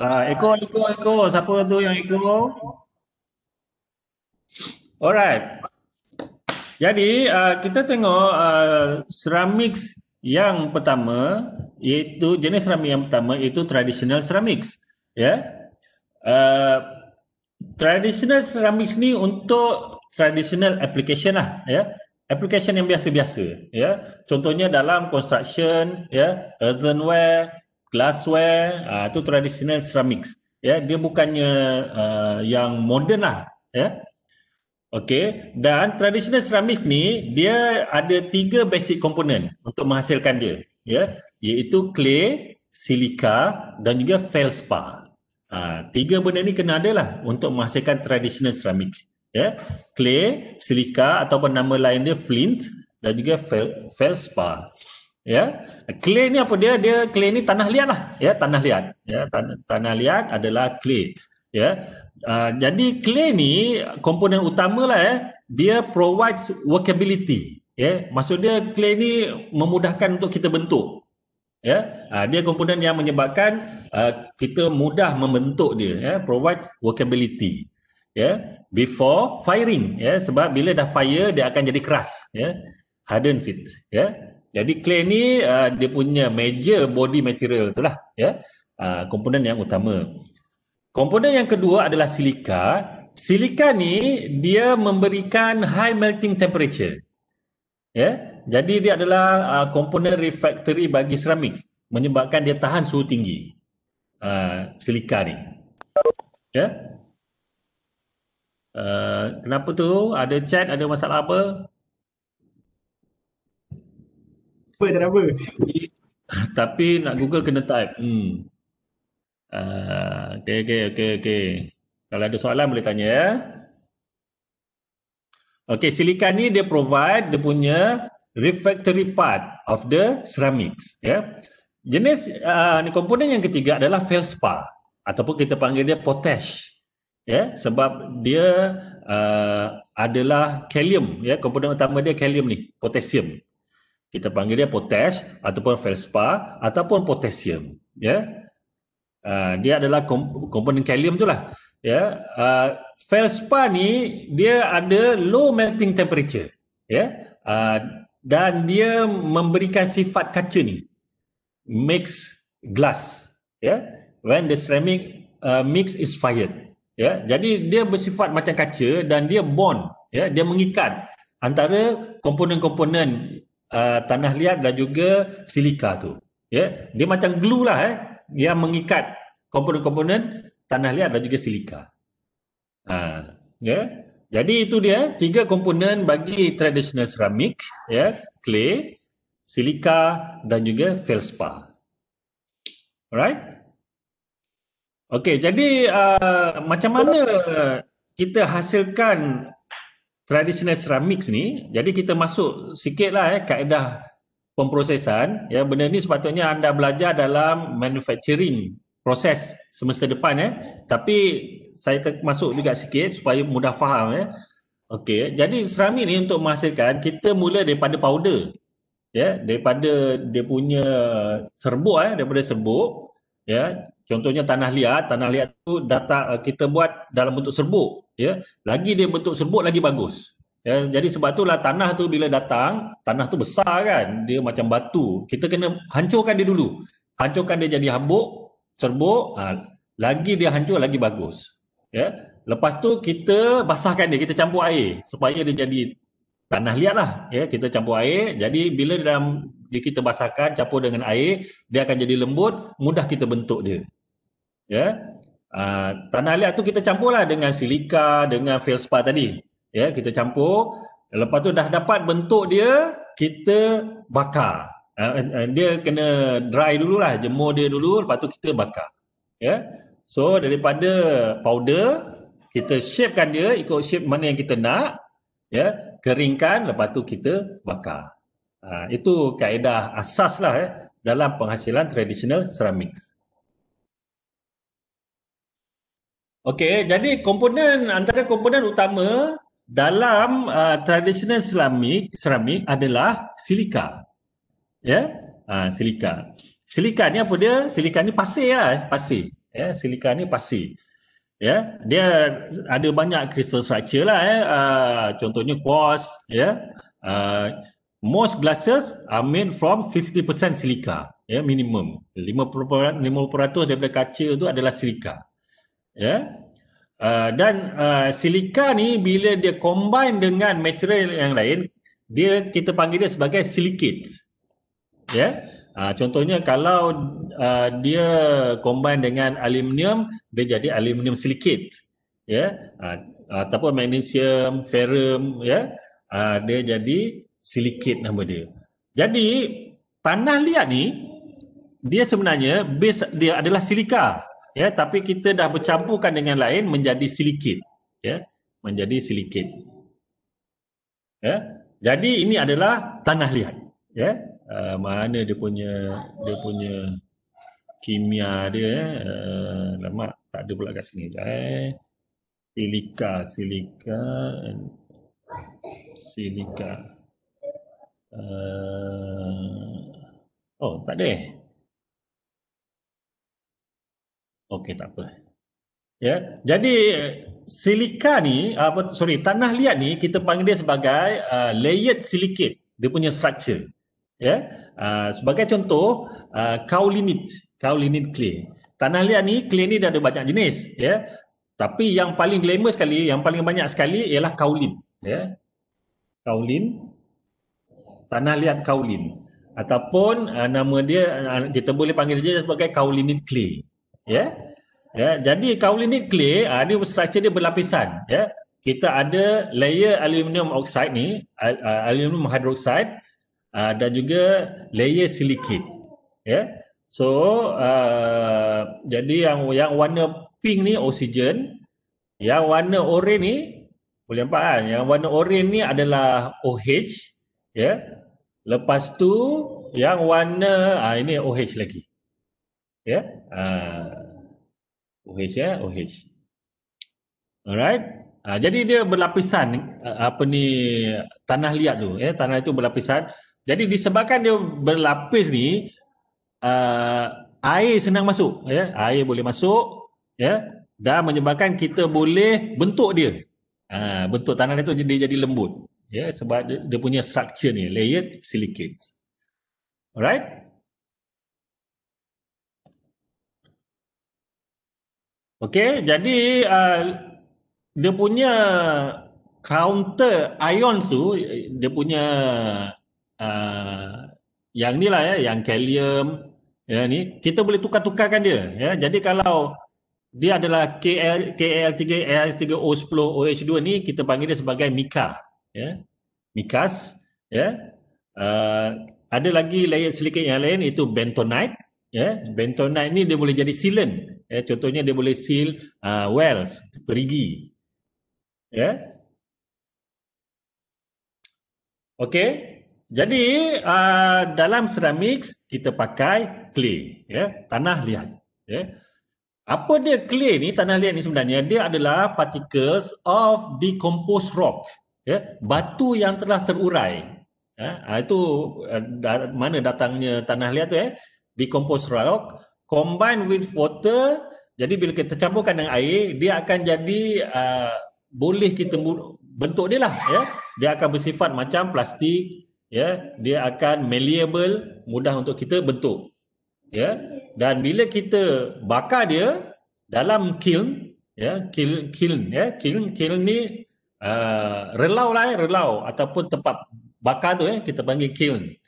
Eko, Eko, Eko. Siapa tu yang Eko? Alright. Jadi uh, kita tengok uh, ceramics yang pertama iaitu jenis ceramik yang pertama iaitu traditional ceramics. Ya. Yeah? Uh, traditional ceramics ni untuk traditional application lah. Ya. Yeah? Application yang biasa-biasa. Ya. Yeah? Contohnya dalam construction, ya, yeah? earthenware, glassware, uh, itu traditional ceramics. Ya, dia bukannya uh, yang modern lah. Ya. Okey, dan traditional ceramics ni dia ada tiga basic komponen untuk menghasilkan dia, ya, iaitu clay, silika dan juga feldspar. Ha, tiga benda ni kena ada lah untuk menghasilkan traditional ceramics, ya. Clay, silika ataupun nama lain dia flint dan juga feldspar. Ya, clay ni apa dia? Dia clay ni tanah liat lah. Ya, tanah liat. Ya, tanah, tanah liat adalah clay. Ya, uh, jadi clay ni komponen utama lah ya. Dia provides workability. Ya, maksud dia clay ni memudahkan untuk kita bentuk. Ya, uh, dia komponen yang menyebabkan uh, kita mudah membentuk dia. Ya, provides workability. Ya, before firing. Ya, sebab bila dah fire dia akan jadi keras. Ya, hardens it. Ya, jadi clay ni uh, dia punya major body material itulah ya. Uh, komponen yang utama. Komponen yang kedua adalah silika. Silika ni dia memberikan high melting temperature. Ya. Jadi dia adalah uh, komponen refractory bagi ceramic menyebabkan dia tahan suhu tinggi. Uh, silika ni. Ya. Uh, kenapa tu? Ada chat, ada masalah apa? Apa tak apa. Tapi nak Google kena type. Hmm. Uh, okay, okay, okay, okay. Kalau ada soalan boleh tanya ya. Okay, silika ni dia provide dia punya refractory part of the ceramics. Ya. Yeah. Jenis uh, ni komponen yang ketiga adalah feldspar ataupun kita panggil dia potash. Ya, yeah. sebab dia uh, adalah kalium. Ya, yeah. komponen utama dia kalium ni, potasium kita panggil dia potash ataupun feldspar ataupun potasium ya. Uh, dia adalah komponen kalium itulah ya. Uh, feldspar ni dia ada low melting temperature ya. Uh, dan dia memberikan sifat kaca ni mix glass ya. When the ceramic uh, mix is fired ya. Jadi dia bersifat macam kaca dan dia bond ya. Dia mengikat antara komponen-komponen uh, tanah liat dan juga silika tu. Ya, yeah? dia macam glue lah eh yang mengikat komponen-komponen tanah liat dan juga silika. Ha, ya. Yeah? Jadi itu dia tiga komponen bagi traditional ceramic, ya, yeah? clay, silika dan juga feldspar. Alright? Okey, jadi uh, macam mana kita hasilkan traditional ceramics ni, jadi kita masuk sikitlah eh kaedah pemprosesan. Ya, benda ni sepatutnya anda belajar dalam manufacturing proses semester depan eh. Tapi saya masuk juga sikit supaya mudah faham eh. Okey, jadi ceramik ni untuk menghasilkan kita mula daripada powder. Ya, daripada dia punya serbuk eh, daripada serbuk ya. Contohnya tanah liat, tanah liat tu data kita buat dalam bentuk serbuk ya. Lagi dia bentuk serbuk lagi bagus ya. Jadi sebab itulah tanah tu bila datang tanah tu besar kan dia macam batu. Kita kena hancurkan dia dulu. Hancurkan dia jadi habuk serbuk ha, lagi dia hancur lagi bagus ya. Lepas tu kita basahkan dia kita campur air supaya dia jadi tanah liat lah ya. Kita campur air jadi bila dalam dia kita basahkan campur dengan air dia akan jadi lembut mudah kita bentuk dia ya Uh, tanah liat tu kita campurlah dengan silika, dengan feldspar tadi. Ya, kita campur. Lepas tu dah dapat bentuk dia, kita bakar. Uh, dia kena dry dululah, jemur dia dulu, lepas tu kita bakar. Ya. So daripada powder, kita shapekan dia ikut shape mana yang kita nak. Ya, keringkan, lepas tu kita bakar. Uh, itu kaedah asas lah eh, dalam penghasilan traditional ceramics. Okey, jadi komponen antara komponen utama dalam uh, traditional ceramik ceramik adalah silika. Ya? Yeah? Uh, silika. Silika ni apa dia? Silika ni pasir lah, eh? pasir. Ya, silika ni pasir. Ya, dia ada banyak crystal structure lah ya. Uh, contohnya quartz ya. Uh, most glasses are made from 50% silika ya minimum 50% 50% daripada kaca tu adalah silika ya. Uh, dan uh, silika ni bila dia combine dengan material yang lain dia kita panggil dia sebagai silicate ya. Uh, contohnya kalau uh, dia combine dengan aluminium dia jadi aluminium silicate ya. Uh, ataupun magnesium ferrum ya. Uh, dia jadi silicate nama dia. Jadi tanah liat ni dia sebenarnya base dia adalah silika ya tapi kita dah bercampurkan dengan lain menjadi silicate ya menjadi silicate. Ya. Jadi ini adalah tanah liat ya. Uh, mana dia punya dia punya kimia dia uh, lama tak ada pula kat sini eh. Silika, silika, silika. Uh, oh, tak ada. Okey, tak apa. Ya, jadi silika ni apa sorry, tanah liat ni kita panggil dia sebagai uh, layered silicate. Dia punya structure. Ya. Uh, sebagai contoh, uh, kaolinite, kaolinite clay. Tanah liat ni clay ni dah ada banyak jenis, ya. Tapi yang paling glamour sekali, yang paling banyak sekali ialah kaolin, ya. Kaolin tanah liat kaulin ataupun uh, nama dia uh, kita boleh panggil dia sebagai kaulinit clay ya ya jadi kaulinit clay uh, dia struktur dia berlapisan ya kita ada layer aluminium oxide ni uh, aluminium hydroxide uh, dan juga layer silicate ya so uh, jadi yang yang warna pink ni oksigen yang warna oranye ni boleh nampak kan yang warna oranye ni adalah OH ya Lepas tu yang warna ah ini OH lagi. Ya. Ah OH ya, OH. Alright. Ah, jadi dia berlapisan apa ni tanah liat tu ya, tanah itu berlapisan. Jadi disebabkan dia berlapis ni uh, air senang masuk ya, air boleh masuk ya dan menyebabkan kita boleh bentuk dia. Ah, bentuk tanah itu jadi jadi lembut ya sebab dia, dia punya structure ni layered silicate alright okey jadi uh, dia punya counter ion tu dia punya uh, yang ni lah ya yang kalium ya ni kita boleh tukar-tukarkan dia ya. Jadi kalau dia adalah KL KL3 AS3O10 OH2 ni kita panggil dia sebagai mica ya. Mikas ya. Uh, ada lagi layer silicate yang lain itu bentonite ya bentonite ni dia boleh jadi sealant. Ya contohnya dia boleh seal uh, wells perigi. Ya. Okey. Jadi uh, dalam ceramics kita pakai clay ya. Tanah liat ya. Apa dia clay ni tanah liat ni sebenarnya dia adalah particles of decomposed rock ya. Batu yang telah terurai. Ya itu uh, mana datangnya tanah liat tu ya decomposed rock combine with water. Jadi bila kita campurkan dengan air dia akan jadi uh, boleh kita bentuk dia lah ya. Dia akan bersifat macam plastik ya. Dia akan malleable mudah untuk kita bentuk ya. Dan bila kita bakar dia dalam kiln ya kiln kiln ya. Kiln kiln ni uh, relau lah eh, relau. Ataupun tempat bakar tu eh kita panggil kiln.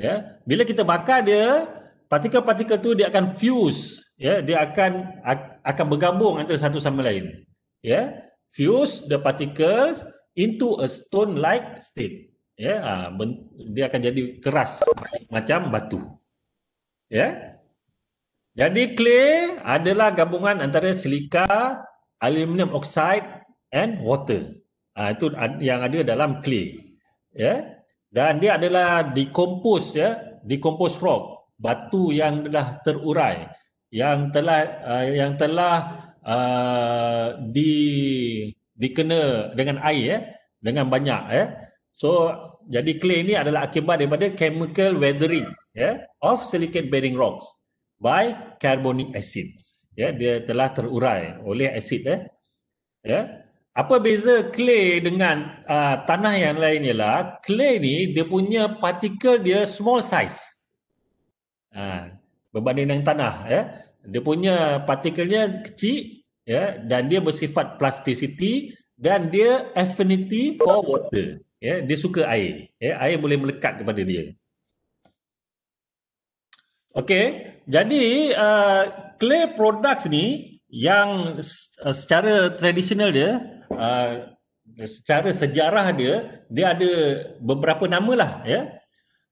Ya, bila kita bakar dia, partikel-partikel tu dia akan fuse, ya, dia akan akan bergabung antara satu sama lain. Ya, fuse the particles into a stone like state. Ya, uh, dia akan jadi keras macam batu. Ya. Jadi clay adalah gabungan antara silika, aluminium oxide and water. Ha, itu yang ada dalam clay. Ya. Dan dia adalah decompose ya, decompose rock, batu yang telah terurai, yang telah uh, yang telah uh, di dikena dengan air ya, dengan banyak ya. So jadi clay ini adalah akibat daripada chemical weathering ya of silicate bearing rocks by carbonic acids. ya dia telah terurai oleh asid eh ya apa beza clay dengan uh, tanah yang lain ialah clay ni dia punya partikel dia small size uh, berbanding dengan tanah ya. Dia punya partikelnya kecil ya dan dia bersifat plasticity dan dia affinity for water ya. Dia suka air ya. Air boleh melekat kepada dia. Okey jadi uh, clay products ni yang uh, secara tradisional dia uh, secara sejarah dia dia ada beberapa nama lah ya.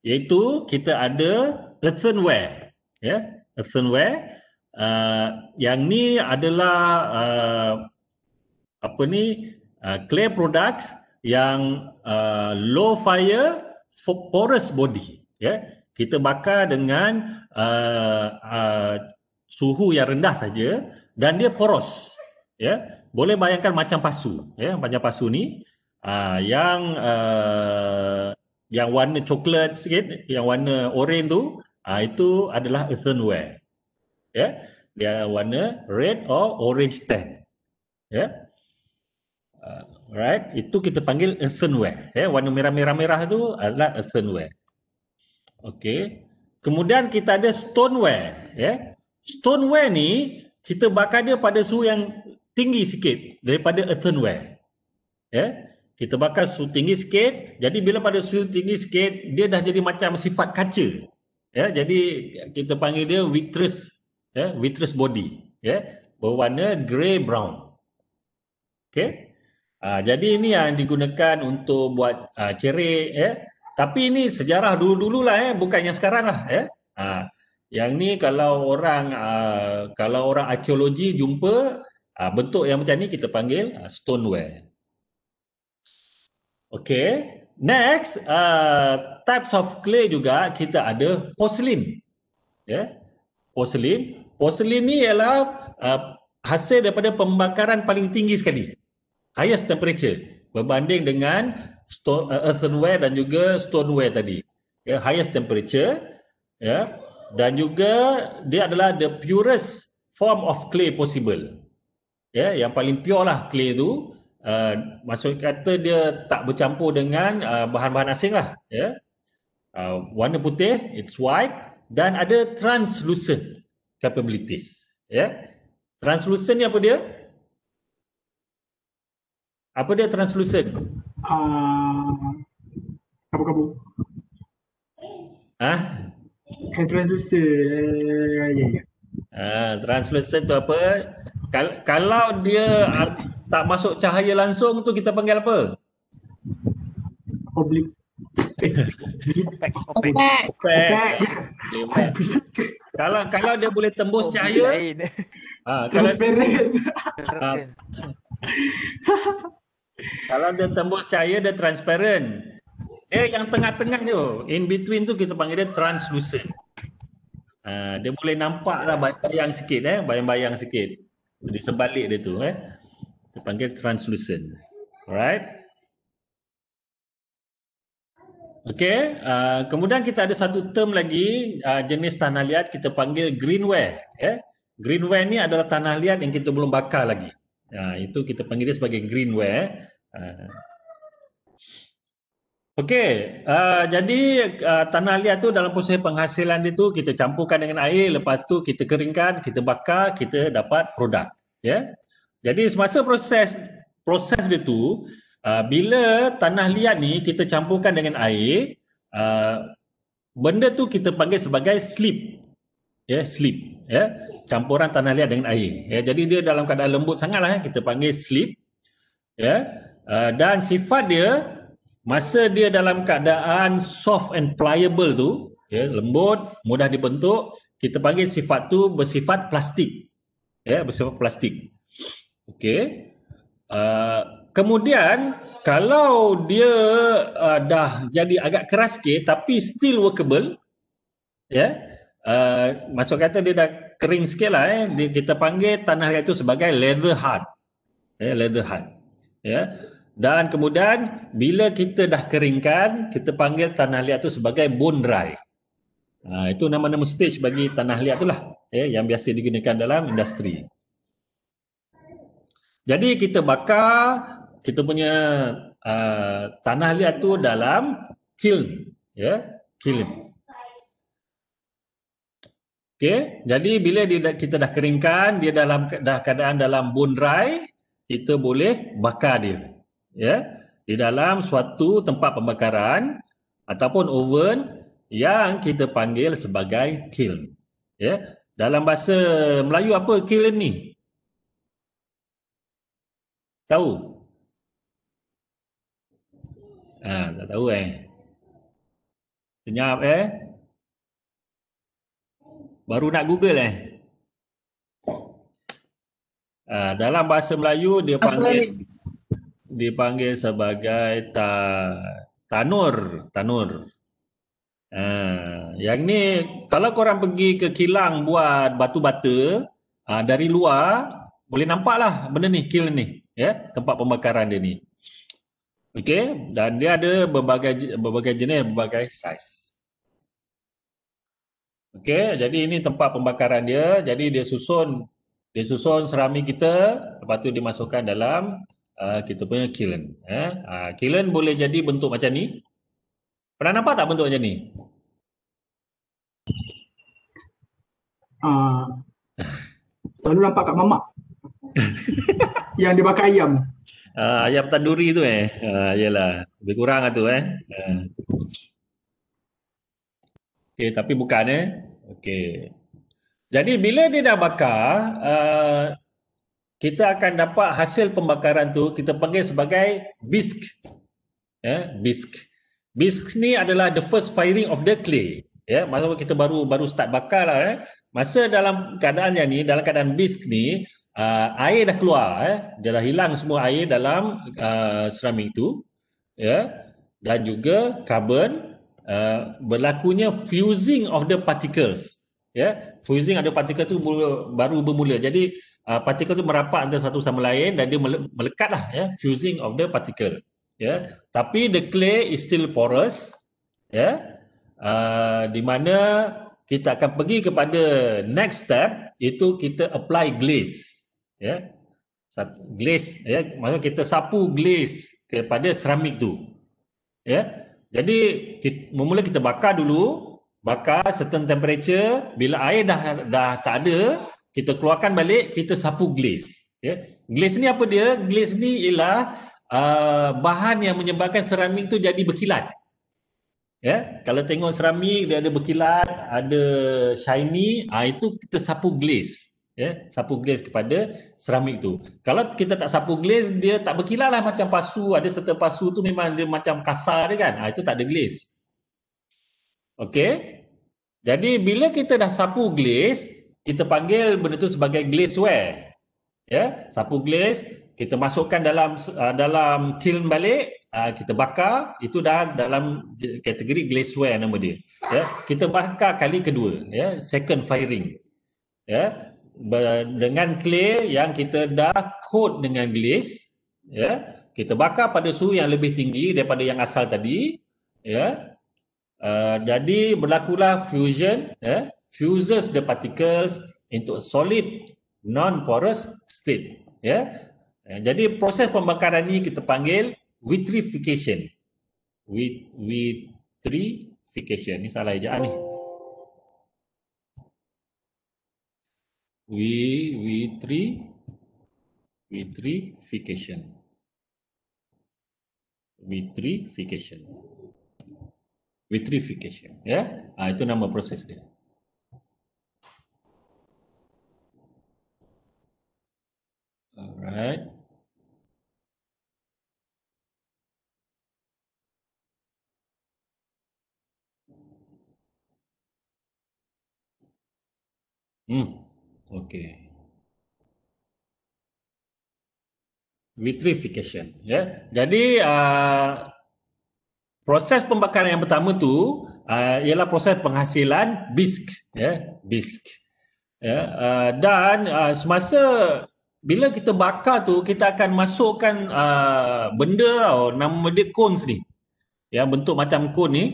Iaitu kita ada earthenware ya. Earthenware uh, yang ni adalah uh, apa ni uh, clay products yang uh, low fire porous body ya. Kita bakar dengan uh, uh, suhu yang rendah saja dan dia poros ya. Boleh bayangkan macam pasu ya macam pasu ni uh, yang uh, yang warna coklat sikit yang warna oranye tu uh, itu adalah earthenware. Ya dia warna red or orange tan. Ya. Uh, right itu kita panggil earthenware. Ya warna merah-merah-merah tu adalah earthenware. Okey. Kemudian kita ada stoneware. Ya stoneware ni kita bakar dia pada suhu yang tinggi sikit daripada earthenware. Ya. Kita bakar suhu tinggi sikit, jadi bila pada suhu tinggi sikit, dia dah jadi macam sifat kaca. Ya, jadi kita panggil dia vitreous, ya, vitreous body, ya, berwarna grey brown. Okey. Ha, jadi ini yang digunakan untuk buat uh, cerik, ya. Tapi ini sejarah dulu-dulu lah, ya, bukan yang sekarang lah, ya. Ha, yang ni kalau orang uh, kalau orang arkeologi jumpa Uh, bentuk yang macam ni kita panggil uh, stoneware. Okay. Next, uh, types of clay juga kita ada porcelain. Ya. Yeah. Porcelain. Porcelain ni ialah uh, hasil daripada pembakaran paling tinggi sekali. Highest temperature berbanding dengan stone, uh, earthenware dan juga stoneware tadi. Ya, yeah, highest temperature ya. Yeah. Dan juga dia adalah the purest form of clay possible ya yang paling pure lah clay tu uh, maksud kata dia tak bercampur dengan uh, bahan-bahan asing lah ya uh, warna putih it's white dan ada translucent capabilities ya translucent ni apa dia apa dia translucent uh, kabu-kabu ah translucent uh, ya ya Ah, translucent tu apa? Kal- kalau dia uh, tak masuk cahaya langsung tu kita panggil apa? Oblik. Opek. Opek. Kalau kalau dia boleh tembus cahaya. Ha, kalau uh, kalau dia tembus cahaya dia transparent. Eh yang tengah-tengah tu, in between tu kita panggil dia translucent. Uh, dia boleh nampak lah bayang sikit eh, bayang-bayang sikit. Di sebalik dia tu eh. Kita panggil translucent. Alright. Okay, uh, kemudian kita ada satu term lagi uh, jenis tanah liat kita panggil greenware. Eh. Greenware ni adalah tanah liat yang kita belum bakar lagi. Uh, itu kita panggil dia sebagai greenware. Uh. Okey, uh, jadi uh, tanah liat tu dalam proses penghasilan dia tu kita campurkan dengan air, lepas tu kita keringkan, kita bakar, kita dapat produk. Yeah? Jadi semasa proses proses dia tu, uh, bila tanah liat ni kita campurkan dengan air, uh, benda tu kita panggil sebagai slip. Ya, yeah, slip. Ya, yeah? campuran tanah liat dengan air. Ya, yeah? jadi dia dalam keadaan lembut sangatlah. Eh? Kita panggil slip. Ya, yeah? uh, dan sifat dia masa dia dalam keadaan soft and pliable tu ya lembut mudah dibentuk kita panggil sifat tu bersifat plastik ya bersifat plastik okey uh, kemudian kalau dia uh, dah jadi agak keras sikit tapi still workable ya uh, maksud kata dia dah kering sikit lah eh dia, kita panggil tanah itu sebagai leather hard ya leather hard ya dan kemudian bila kita dah keringkan, kita panggil tanah liat tu sebagai bone dry. Ha, itu nama-nama stage bagi tanah liat tu lah. ya, yang biasa digunakan dalam industri. Jadi kita bakar kita punya uh, tanah liat tu dalam kiln, ya, kiln. Okey, jadi bila dia kita dah keringkan, dia dalam dah keadaan dalam bone dry, kita boleh bakar dia. Ya, di dalam suatu tempat pembakaran ataupun oven yang kita panggil sebagai kiln. Ya, dalam bahasa Melayu apa kiln ni? Tahu? Ah, tak tahu eh. Senyap eh. Baru nak Google eh. Uh, dalam bahasa Melayu dia panggil dipanggil sebagai ta, tanur, tanur. Uh, yang ni kalau korang pergi ke kilang buat batu bata uh, dari luar boleh nampak lah benda ni kiln ni ya tempat pembakaran dia ni. Okey dan dia ada berbagai berbagai jenis berbagai saiz. Okey, jadi ini tempat pembakaran dia. Jadi dia susun dia susun seramik kita, lepas tu dimasukkan dalam uh, kita punya kiln. Eh? Uh, kiln boleh jadi bentuk macam ni. Pernah nampak tak bentuk macam ni? Uh, selalu nampak kat mamak. yang dia bakar ayam. Uh, ayam tanduri tu eh. Uh, yalah, lebih kurang lah tu eh. Uh. Okay, tapi bukan eh. Okey. Jadi bila dia dah bakar, uh, kita akan dapat hasil pembakaran tu kita panggil sebagai bisque. Ya, bisque. Bisque ni adalah the first firing of the clay. Ya, masa kita baru baru start bakar lah eh. Masa dalam keadaan yang ni, dalam keadaan bisque ni, uh, air dah keluar eh. Dia dah hilang semua air dalam uh, seramik tu. Ya. Dan juga carbon Uh, berlakunya fusing of the particles. Ya, yeah? fusing ada partikel tu baru bermula. Jadi uh, partikel tu merapat antara satu sama lain dan dia melekatlah ya, yeah? fusing of the particle. Ya, yeah? tapi the clay is still porous. Ya, yeah? uh, di mana kita akan pergi kepada next step itu kita apply glaze. Ya, glaze. Ya, maksudnya kita sapu glaze kepada seramik tu. Ya. Jadi kita, mula kita bakar dulu, bakar certain temperature, bila air dah dah tak ada, kita keluarkan balik, kita sapu glaze. Ya. Glaze ni apa dia? Glaze ni ialah uh, bahan yang menyebabkan seramik tu jadi berkilat. Ya, kalau tengok seramik dia ada berkilat, ada shiny, ah itu kita sapu glaze ya sapu glaze kepada seramik tu. Kalau kita tak sapu glaze dia tak berkilat lah macam pasu, ada serta pasu tu memang dia macam kasar dia kan. Ha, itu tak ada glaze. Okey. Jadi bila kita dah sapu glaze, kita panggil benda tu sebagai glazeware. Ya, sapu glaze, kita masukkan dalam uh, dalam kiln balik, uh, kita bakar, itu dah dalam kategori glazeware nama dia. Ya, kita bakar kali kedua, ya, second firing. Ya, dengan clay yang kita dah coat dengan glaze ya kita bakar pada suhu yang lebih tinggi daripada yang asal tadi ya. Uh, jadi berlakulah fusion ya fuses the particles into a solid non porous state ya. Jadi proses pembakaran ini kita panggil vitrification. Vitrification. Ni salah ejaan ni V V3 vitrification vitrification vitrification ya? Yeah? ah itu nama proses dia. Alright. Hmm Okey. Vitrification. Ya. Jadi uh, proses pembakaran yang pertama tu uh, ialah proses penghasilan bisque. Ya, bisque. Ya, uh, dan uh, semasa bila kita bakar tu kita akan masukkan uh, benda oh, nama dia cones ni. Ya, bentuk macam cone ni.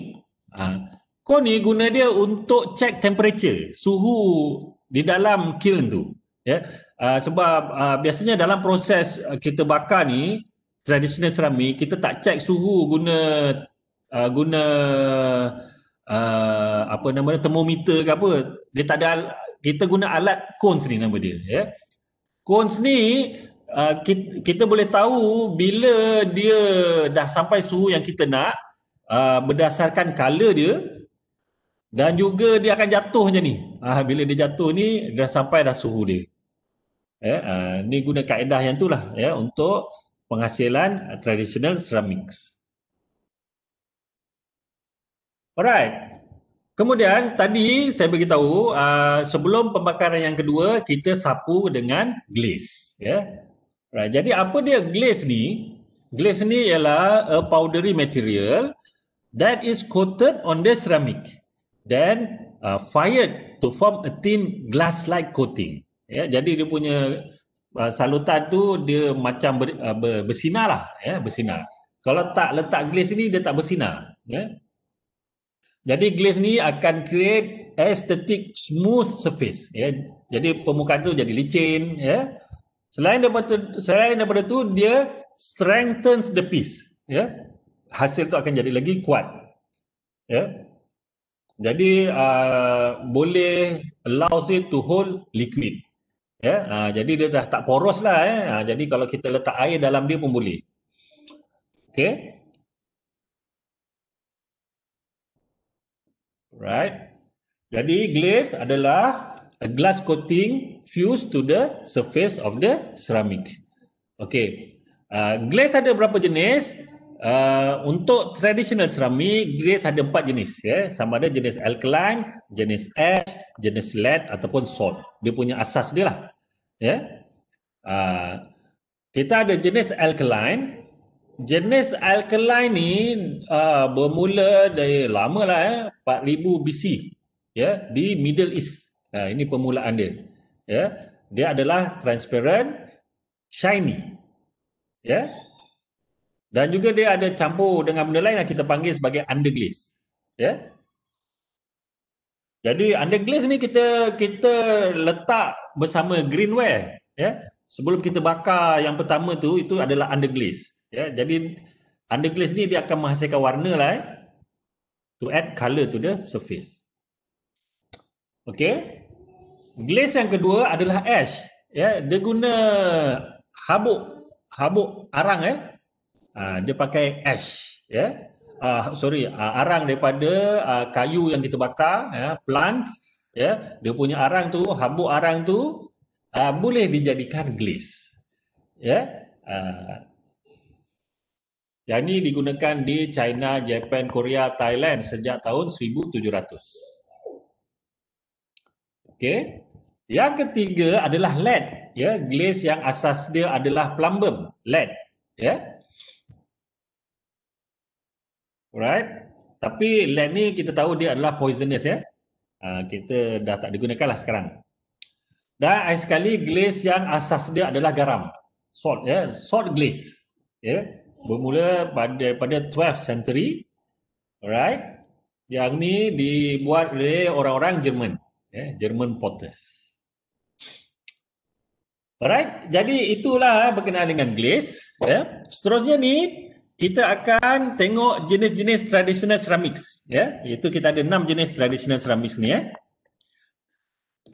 Uh, cone ni guna dia untuk check temperature, suhu di dalam kiln tu. Ya. Uh, sebab uh, biasanya dalam proses uh, kita bakar ni traditional ceramic kita tak check suhu guna uh, guna uh, apa nama termometer ke apa. Dia tak ada kita guna alat cones ni nama dia ya. Cones ni uh, kita, kita boleh tahu bila dia dah sampai suhu yang kita nak uh, berdasarkan color dia dan juga dia akan jatuh je ni. Ah bila dia jatuh ni dah sampai dah suhu dia. Ya, uh, ni guna kaedah yang itulah ya untuk penghasilan traditional ceramics. Alright. Kemudian tadi saya beritahu uh, sebelum pembakaran yang kedua kita sapu dengan glaze ya. Right. Jadi apa dia glaze ni? Glaze ni ialah a powdery material that is coated on the ceramic then uh, fired to form a thin glass-like coating. Ya, jadi dia punya uh, salutan tu dia macam ber, uh, ber, bersinar lah, ya, bersinar. Kalau tak letak glaze ni dia tak bersinar. Ya. Jadi glaze ni akan create aesthetic smooth surface. Ya. Jadi permukaan tu jadi licin. Ya. Selain daripada selain daripada tu dia strengthens the piece. Ya. Hasil tu akan jadi lagi kuat. Ya. Jadi uh, boleh allow it to hold liquid. Ya, yeah? uh, jadi dia dah tak poros lah. Eh? Uh, jadi kalau kita letak air dalam dia pun boleh. Okay. Right. Jadi glaze adalah a glass coating fused to the surface of the ceramic. Okay. Uh, glaze ada berapa jenis? Uh, untuk traditional ceramic, glaze ada empat jenis. Ya. Sama ada jenis alkaline, jenis ash, jenis lead ataupun salt. Dia punya asas dia lah. Ya. Uh, kita ada jenis alkaline. Jenis alkaline ni uh, bermula dari lama lah ya, 4000 BC ya, di Middle East. Uh, ini permulaan dia. Ya. Dia adalah transparent, shiny. Ya. Dan juga dia ada campur dengan benda lain yang kita panggil sebagai underglaze. Ya. Jadi underglaze ni kita kita letak bersama greenware, ya. Sebelum kita bakar yang pertama tu itu adalah underglaze, ya. Jadi underglaze ni dia akan menghasilkan warna lah eh, to add color to the surface. Okay. Glaze yang kedua adalah ash, ya. Dia guna habuk habuk arang eh uh, dia pakai ash ya yeah? uh, sorry uh, arang daripada uh, kayu yang kita bakar ya yeah? plants ya yeah? dia punya arang tu habuk arang tu uh, boleh dijadikan glaze ya yeah? uh, yang ini digunakan di China, Japan, Korea, Thailand sejak tahun 1700. Okey. Yang ketiga adalah lead, ya, glaze yang asas dia adalah plumbum, lead, ya. Alright. Tapi lead ni kita tahu dia adalah poisonous ya. Uh, kita dah tak digunakan lah sekarang. Dan air sekali glaze yang asas dia adalah garam. Salt ya. Salt glaze. Ya. Bermula pada pada 12th century. Alright. Yang ni dibuat oleh orang-orang Jerman. Ya. German potters. Alright. Jadi itulah berkenaan dengan glaze. Ya. Seterusnya ni kita akan tengok jenis-jenis traditional ceramics ya. Iaitu kita ada enam jenis traditional ceramics ni ya.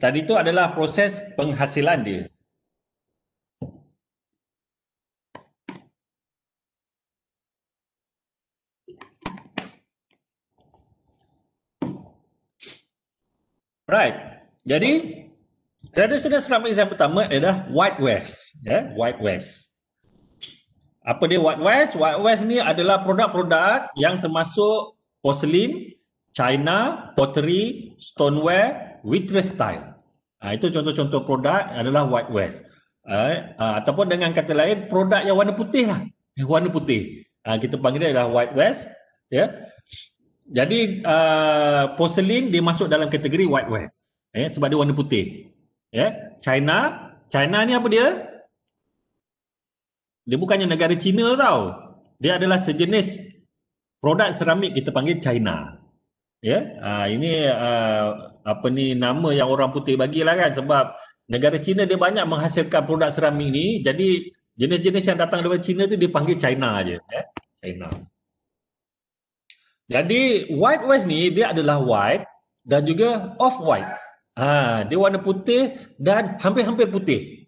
Tadi itu adalah proses penghasilan dia. Right. Jadi traditional ceramics yang pertama adalah white west ya. White west apa dia White West? White West ni adalah produk-produk yang termasuk porcelain, china, pottery, stoneware, vitreous style. Ha, itu contoh-contoh produk adalah White West. Ha, ha, ataupun dengan kata lain, produk yang warna putih lah. Yang warna putih. Ha, kita panggil dia adalah White West. Ya. Jadi uh, porcelain dia masuk dalam kategori White West. Ya, sebab dia warna putih. Ya. China, China ni apa dia? Dia bukannya negara Cina tau. Dia adalah sejenis produk seramik kita panggil China. Ya, uh, ini uh, apa ni nama yang orang putih bagilah kan sebab negara China dia banyak menghasilkan produk seramik ni. Jadi jenis-jenis yang datang daripada China tu dipanggil China aje, ya. China. Jadi white west ni dia adalah white dan juga off white. Ha, dia warna putih dan hampir-hampir putih.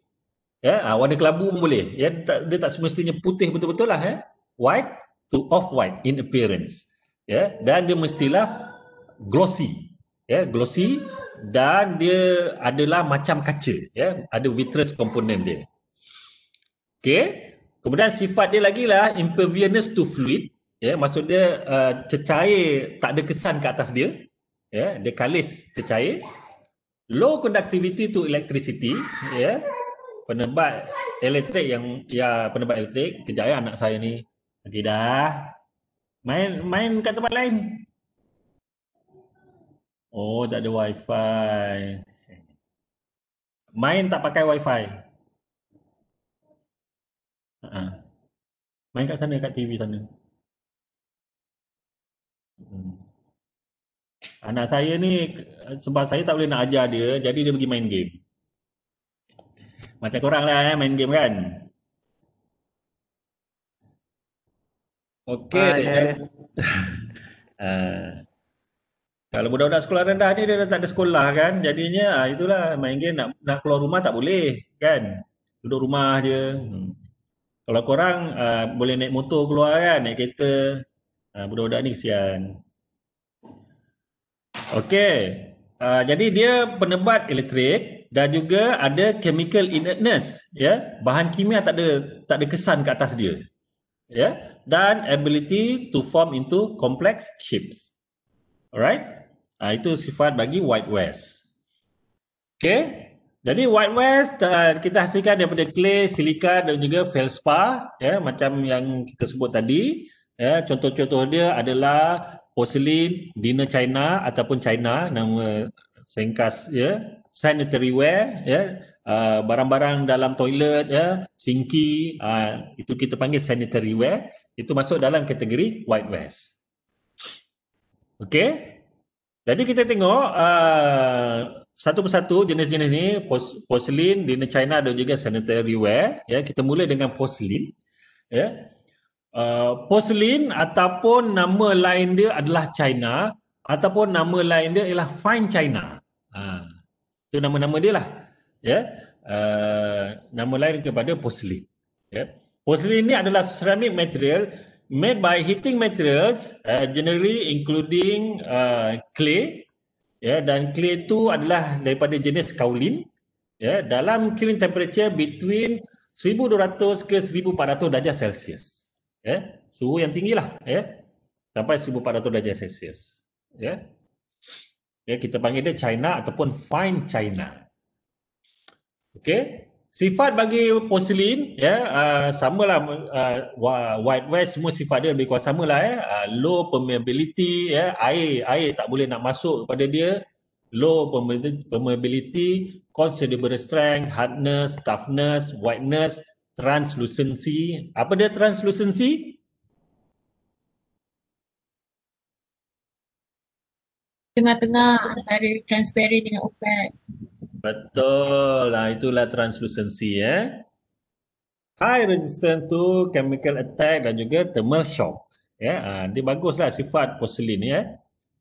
Ya, ha, warna kelabu pun boleh. Ya, tak, dia tak semestinya putih betul-betul lah. Ya. White to off white in appearance. Ya, dan dia mestilah glossy ya glossy dan dia adalah macam kaca ya ada vitreous komponen dia okey kemudian sifat dia lagi lah impervious to fluid ya maksud dia uh, cecair tak ada kesan ke atas dia ya dia kalis cecair low conductivity to electricity ya penebat elektrik yang ya penebat elektrik kejap ya anak saya ni okey dah main main kat tempat lain Oh, tak ada wifi. Main tak pakai wifi? Uh-huh. Main kat sana, kat TV sana. Hmm. Anak saya ni, sebab saya tak boleh nak ajar dia, jadi dia pergi main game. Macam korang lah eh, main game kan? Okey. uh, Kalau budak-budak sekolah rendah ni dia dah tak ada sekolah kan. Jadinya ah, itulah main game nak, nak keluar rumah tak boleh kan. Duduk rumah je. Hmm. Kalau korang uh, boleh naik motor keluar kan, naik kereta. Uh, budak-budak ni kesian. Okey. Uh, jadi dia penebat elektrik dan juga ada chemical inertness ya. Bahan kimia tak ada tak ada kesan ke atas dia. Ya. Dan ability to form into complex shapes. Alright? Uh, itu sifat bagi white west. Okay. Jadi white west uh, kita hasilkan daripada clay, silika dan juga feldspar. Ya, macam yang kita sebut tadi. Ya, contoh-contoh dia adalah porcelain, dinner China ataupun China nama sengkas ya, sanitary ware ya, uh, barang-barang dalam toilet ya, sinki uh, itu kita panggil sanitary ware. Itu masuk dalam kategori white west. Okay. Jadi kita tengok uh, satu persatu jenis-jenis ni porcelain, dinner China dan juga sanitary ware. Ya, kita mula dengan porcelain. Ya. Uh, porcelain ataupun nama lain dia adalah China ataupun nama lain dia ialah fine China. Ha. Itu nama-nama dia lah. Ya. Uh, nama lain kepada porcelain. Ya. Porcelain ni adalah ceramic material made by heating materials uh, generally including uh, clay ya dan clay itu adalah daripada jenis kaolin ya dalam kiln temperature between 1200 ke 1400 darjah celsius ya suhu yang tinggilah ya sampai 1400 darjah celsius ya. Ya kita panggil dia china ataupun fine china okey Sifat bagi porcelain ya uh, samalah uh, white west semua sifat dia lebih kurang samalah ya. Uh, low permeability ya air air tak boleh nak masuk kepada dia. Low permeability, considerable strength, hardness, toughness, whiteness, translucency. Apa dia translucency? Tengah-tengah antara transparent dengan opaque. Betul. Lah itulah translucency eh. High resistance to chemical attack dan juga thermal shock. Ya, yeah, dia baguslah sifat porcelain ni eh.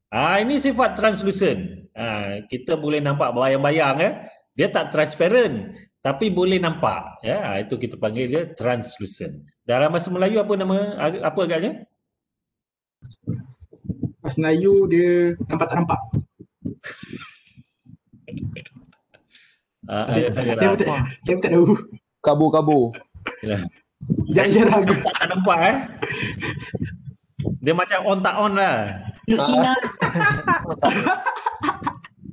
Ah ini sifat translucent. Ah kita boleh nampak bayang-bayang eh. Dia tak transparent tapi boleh nampak ya. Yeah, itu kita panggil dia translucent. Dalam bahasa Melayu apa nama apa agaknya? Bahasa Melayu dia nampak tak nampak. Uh, saya, saya, saya, tak, saya tak tahu. Kabur-kabur. Jarang-jarang. Tak nampak eh. Dia macam on tak on lah. Lucina.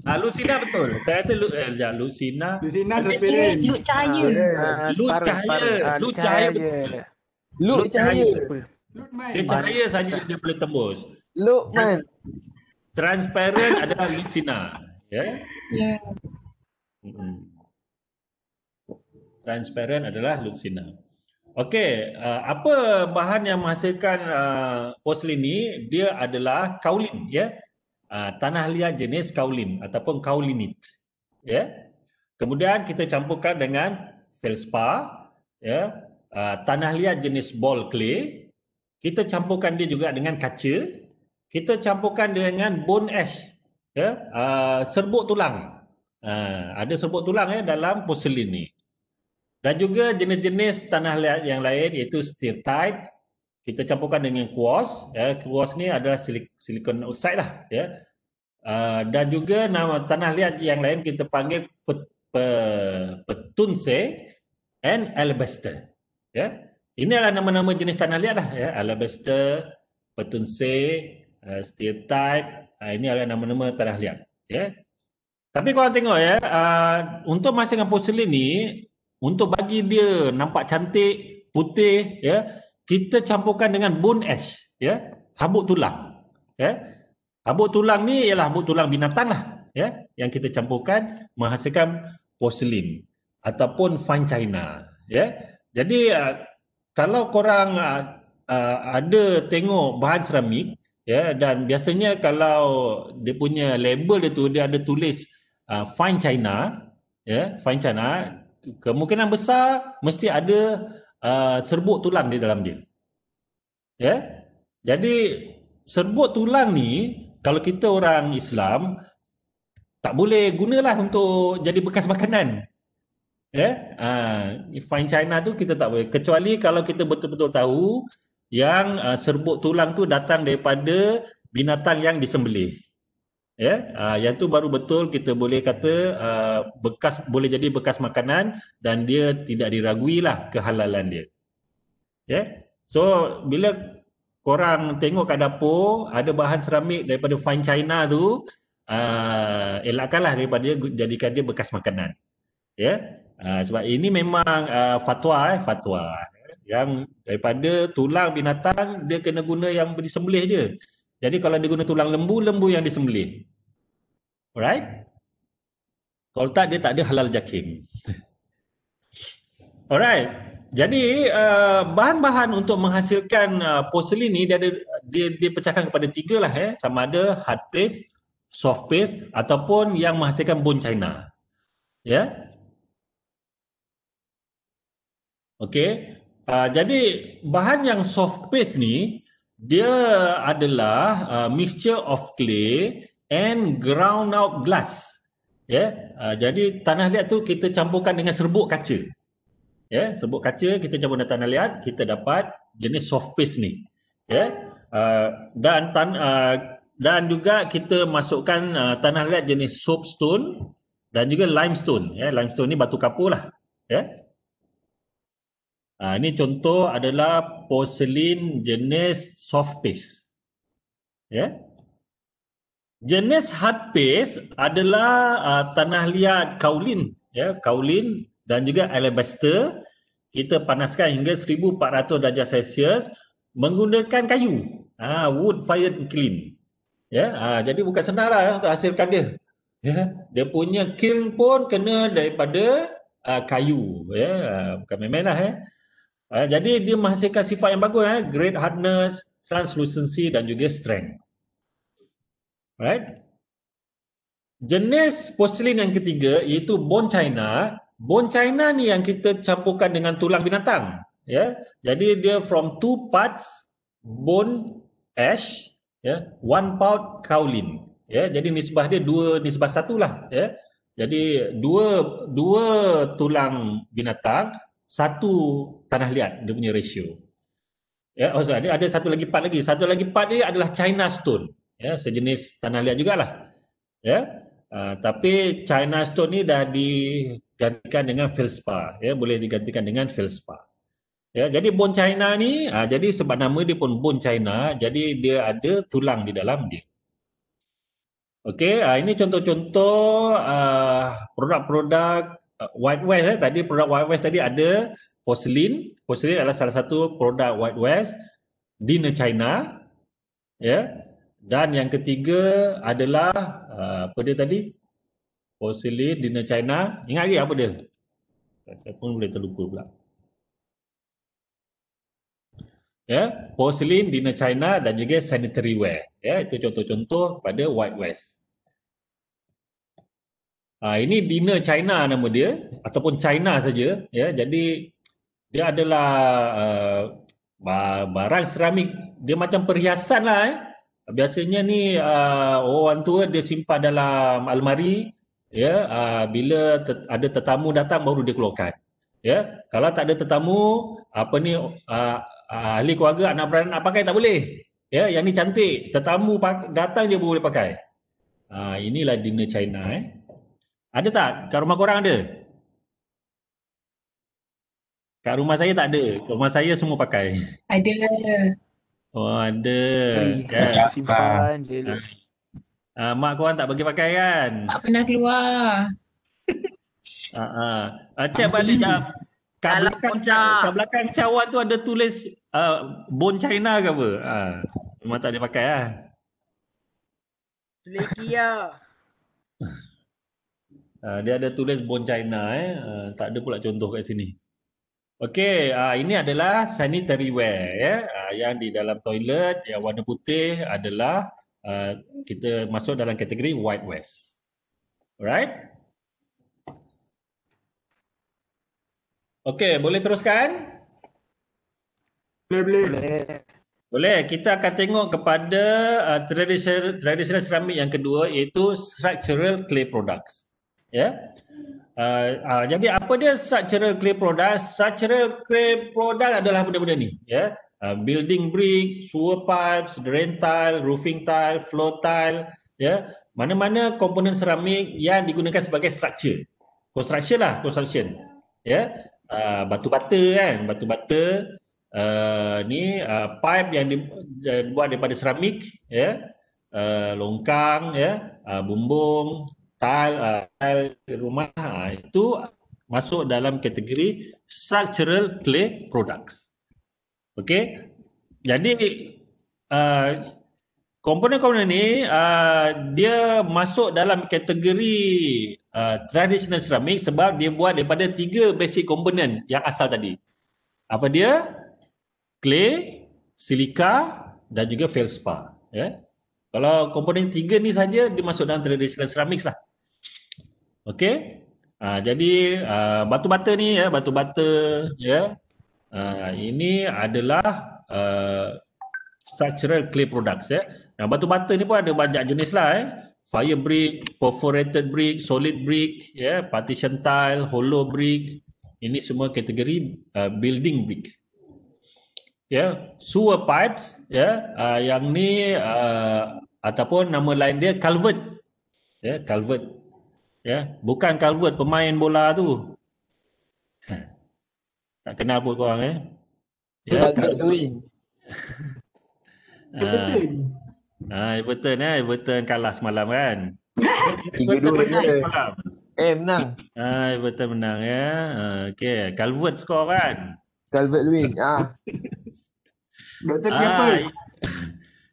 Ah, Lucina betul. Saya rasa Lu, eh, ya, Lucina. Lucina transparent. Lut cahaya. Lut cahaya. Lut cahaya. Lut cahaya. Dia cahaya saja dia boleh tembus. Look man. Transparent adalah Lucina. Ya. Yeah? Yeah. Transparent adalah Lucina. Okey, uh, apa bahan yang menghasilkan uh, porcelain ni? Dia adalah kaolin, ya. uh, tanah liat jenis kaolin ataupun kaolinit. Ya. Kemudian kita campurkan dengan felspar, ya, uh, tanah liat jenis ball clay. Kita campurkan dia juga dengan kaca. Kita campurkan dengan bone ash, ya, uh, serbuk tulang. Uh, ada serbuk tulang ya dalam porselin ni. Dan juga jenis-jenis tanah liat yang lain iaitu stirtite. Kita campurkan dengan quartz. Ya, quartz ni adalah silik, silicon oxide lah. Ya. Uh, dan juga nama tanah liat yang lain kita panggil pet, pe, petunse and alabaster. Ya. Ini adalah nama-nama jenis tanah liat lah. Ya. Alabaster, petunse, uh, stirtite. Uh, ini adalah nama-nama tanah liat. Ya. Tapi korang tengok ya, uh, untuk masukkan porselin ni, untuk bagi dia nampak cantik, putih, ya, kita campurkan dengan bone ash, ya, habuk tulang. Ya. Habuk tulang ni ialah habuk tulang binatang lah, ya, yang kita campurkan menghasilkan porselin ataupun fine china, ya. Jadi uh, kalau korang uh, uh, ada tengok bahan seramik, ya, dan biasanya kalau dia punya label dia tu dia ada tulis uh, fine china, ya, fine china kemungkinan besar mesti ada uh, serbuk tulang di dalam dia. Ya. Jadi serbuk tulang ni kalau kita orang Islam tak boleh gunalah untuk jadi bekas makanan. Ya. Uh, fine china tu kita tak boleh kecuali kalau kita betul-betul tahu yang uh, serbuk tulang tu datang daripada binatang yang disembelih. Ya uh, yang tu baru betul kita boleh kata uh, bekas boleh jadi bekas makanan dan dia tidak diragui lah kehalalan dia. Ya so bila korang tengok kat dapur ada bahan seramik daripada fine china tu uh, elakkanlah daripada dia jadikan dia bekas makanan. Ya uh, sebab ini memang uh, fatwa eh fatwa yang daripada tulang binatang dia kena guna yang disembelih je jadi kalau dia guna tulang lembu, lembu yang disembelih. Alright? Kalau tak, dia tak ada halal jakim. Alright. Jadi uh, bahan-bahan untuk menghasilkan uh, porselin ni dia ada dia dia pecahkan kepada tiga lah eh sama ada hard paste, soft paste ataupun yang menghasilkan bone china. Ya. Yeah? Okey. Uh, jadi bahan yang soft paste ni dia adalah uh, mixture of clay and ground out glass. Ya, yeah? uh, jadi tanah liat tu kita campurkan dengan serbuk kaca. Ya, yeah? serbuk kaca kita campur dengan tanah liat, kita dapat jenis soft paste ni. Ya. Yeah? Uh, dan tan uh, dan juga kita masukkan uh, tanah liat jenis soapstone dan juga limestone. Ya, yeah? limestone ni batu kapur lah. Ya. Yeah? Uh, ini contoh adalah porselin jenis soft paste. Ya. Yeah. Jenis hard paste adalah uh, tanah liat kaolin, ya, kaolin dan juga alabaster. Kita panaskan hingga 1400 darjah Celsius menggunakan kayu. Ah, wood fired kiln. Ya, ah, jadi bukan senang lah untuk hasilkan dia. Ya, dia punya kiln pun kena daripada uh, kayu, ya, uh, bukan main-main lah ya. Uh, jadi dia menghasilkan sifat yang bagus eh, great hardness, translucency dan juga strength. Right? Jenis porselin yang ketiga iaitu bone china. Bone china ni yang kita campurkan dengan tulang binatang. Ya, yeah? jadi dia from two parts bone ash, ya, yeah? one part kaolin. Ya, yeah? jadi nisbah dia dua nisbah satu lah. Ya, yeah? jadi dua dua tulang binatang satu tanah liat dia punya ratio. Ya, oh sorry, ada satu lagi part lagi. Satu lagi part dia adalah China stone. Ya, sejenis tanah liat jugalah. Ya. Uh, tapi China stone ni dah digantikan dengan feldspar, ya, boleh digantikan dengan feldspar. Ya, jadi bone China ni, uh, jadi sebab nama dia pun bone China, jadi dia ada tulang di dalam dia. Okey, uh, ini contoh-contoh uh, produk-produk uh, White West eh. tadi produk White West tadi ada porcelain. Porcelain adalah salah satu produk White West di China. Ya. Yeah. Dan yang ketiga adalah uh, apa dia tadi? Porcelain di China. Ingat lagi apa dia? Saya pun boleh terlupa pula. ya, porcelain, dinner china dan juga sanitary ware. Ya, itu contoh-contoh pada White West. Ha, ini dinner china nama dia ataupun china saja ya. Jadi dia adalah uh, barang seramik dia macam perhiasan lah eh. Biasanya ni uh, orang tua dia simpan dalam almari ya uh, bila tet- ada tetamu datang baru dia keluarkan. Ya, kalau tak ada tetamu apa ni uh, ahli keluarga anak beranak nak pakai tak boleh. Ya, yang ni cantik. Tetamu pak- datang je boleh pakai. Uh, inilah dinner China eh. Ada tak? Kat rumah korang ada? Kat rumah saya tak ada. Kat rumah saya semua pakai. Ada. Oh ada. Ui, Kan? Simpan je. Uh, mak korang tak bagi pakai kan? Tak pernah keluar. Uh, uh. Uh, cek balik jap. Kat belakang, kotak. ca- kat belakang cawan tu ada tulis uh, Bon China ke apa? Uh, memang tak boleh pakai lah. Lagi ya. Uh, dia ada tulis Bon China eh. Uh, tak ada pula contoh kat sini. Okey, uh, ini adalah sanitary ware ya. Uh, yang di dalam toilet yang warna putih adalah uh, kita masuk dalam kategori white west. Alright? Okey, boleh teruskan? Boleh, boleh. Boleh. Boleh, kita akan tengok kepada uh, traditional traditional ceramic yang kedua iaitu structural clay products. Ya. Yeah? Uh, uh, jadi apa dia structural clay products? Structural clay product adalah benda-benda ni, ya. Yeah? Uh, building brick, sewer pipes, drain tile, roofing tile, floor tile, ya. Yeah? Mana-mana komponen seramik yang digunakan sebagai structure. Construction lah, construction. Ya. Yeah? Uh, batu bata kan, batu bata uh, ni uh, pipe yang dibuat daripada seramik ya uh, longkang ya uh, bumbung tile uh, tile rumah uh, itu masuk dalam kategori structural clay products okey jadi uh, komponen-komponen ni uh, dia masuk dalam kategori uh, traditional ceramic sebab dia buat daripada tiga basic komponen yang asal tadi apa dia clay, silika dan juga feldspar. Ya. Kalau komponen tiga ni saja dia masuk dalam traditional ceramics lah. Okey. Uh, jadi uh, batu bata ni ya, batu bata ya. Uh, ini adalah uh, structural clay products ya. Nah, batu bata ni pun ada banyak jenis lah eh. Fire brick, perforated brick, solid brick, ya, partition tile, hollow brick. Ini semua kategori uh, building brick ya sewer pipes ya uh, yang ni uh, ataupun nama lain dia culvert ya culvert ya bukan culvert pemain bola tu. Tak kenal pun korang eh? Ya Albert Twin. Betul. ah Everton. Eh? Everton kalah semalam kan? Everton menang semalam. Eh menang. ah Everton menang ya? Ah, okey. Culvert skor kan? Calvert Lewin. Ah, Doktor? Ah,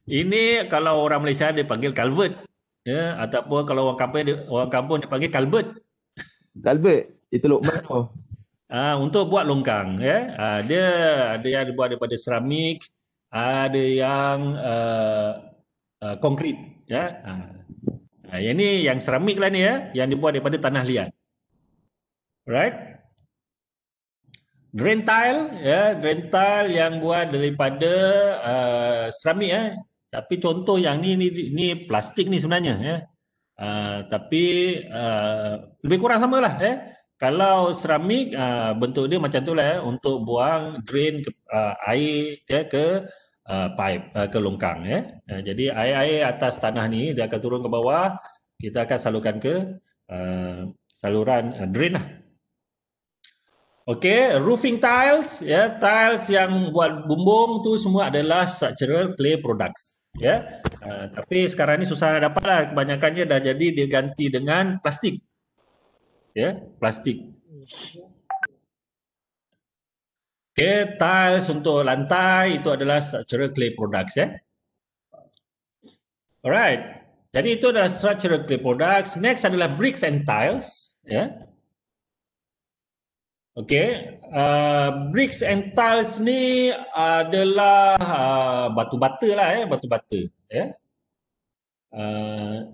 ini kalau orang Malaysia dia panggil culvert ya ataupun kalau orang kampung dia, orang kampung dia panggil kalbert Calvert. Itu Lokman tu. ah untuk buat longkang ya ah, dia ada yang dibuat daripada seramik ada yang uh, uh, konkrit ya ah. Ah, yang ni yang seramik lah ni ya yang dibuat daripada tanah liat right drain tile ya drain tile yang buat daripada uh, seramik ya tapi contoh yang ni ni ni plastik ni sebenarnya ya. Uh, tapi uh, lebih kurang samalah ya. Kalau seramik uh, bentuk dia macam tu lah ya untuk buang drain ke, uh, air ya ke uh, pipe uh, ke longkang ya. Uh, jadi air-air atas tanah ni dia akan turun ke bawah kita akan salurkan ke uh, saluran uh, drain lah. Okey, roofing tiles, ya, tiles yang buat bumbung tu semua adalah structural clay products, ya. Uh, tapi sekarang ni susah nak dapat lah, kebanyakannya dah jadi dia ganti dengan plastik. Ya, plastik. Okey, tiles untuk lantai itu adalah structural clay products, ya. Alright. Jadi itu adalah structural clay products. Next adalah bricks and tiles, ya. Okey, uh, bricks and tiles ni adalah uh, batu bata lah eh, batu bata. Ya. Uh,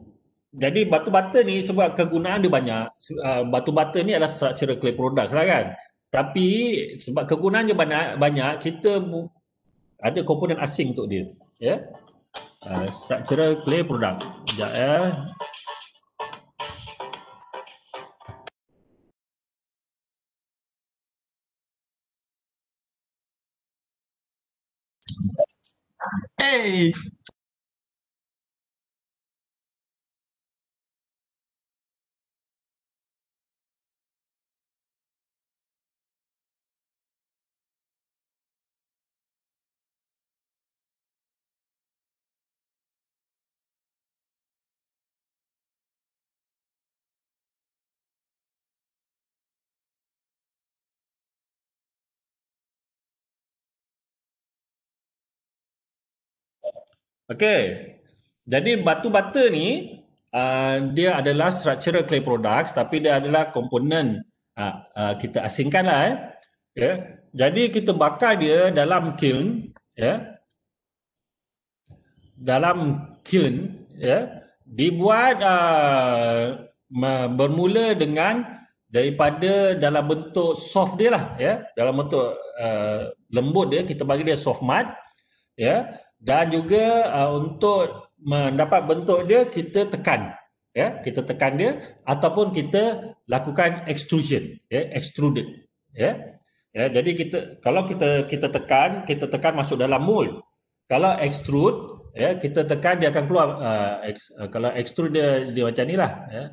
jadi batu bata ni sebab kegunaan dia banyak. Uh, batu bata ni adalah structural clay products lah kan. Tapi sebab kegunaan dia banyak, banyak kita ada komponen asing untuk dia. Ya. Uh, structural clay product. Sekejap ya. Ei! Okey. Jadi batu bata ni uh, dia adalah structural clay products tapi dia adalah komponen uh, uh, kita asingkan lah eh. Yeah. Jadi kita bakar dia dalam kiln. Yeah. Dalam kiln. Yeah. Dibuat uh, bermula dengan daripada dalam bentuk soft dia lah ya. Yeah. Dalam bentuk uh, lembut dia kita bagi dia soft mud ya. Yeah dan juga uh, untuk mendapat bentuk dia kita tekan ya. Kita tekan dia ataupun kita lakukan extrusion ya extruded ya. Ya jadi kita kalau kita kita tekan kita tekan masuk dalam mold. Kalau extrude ya kita tekan dia akan keluar uh, ex, uh, kalau extrude dia, dia macam ni lah ya.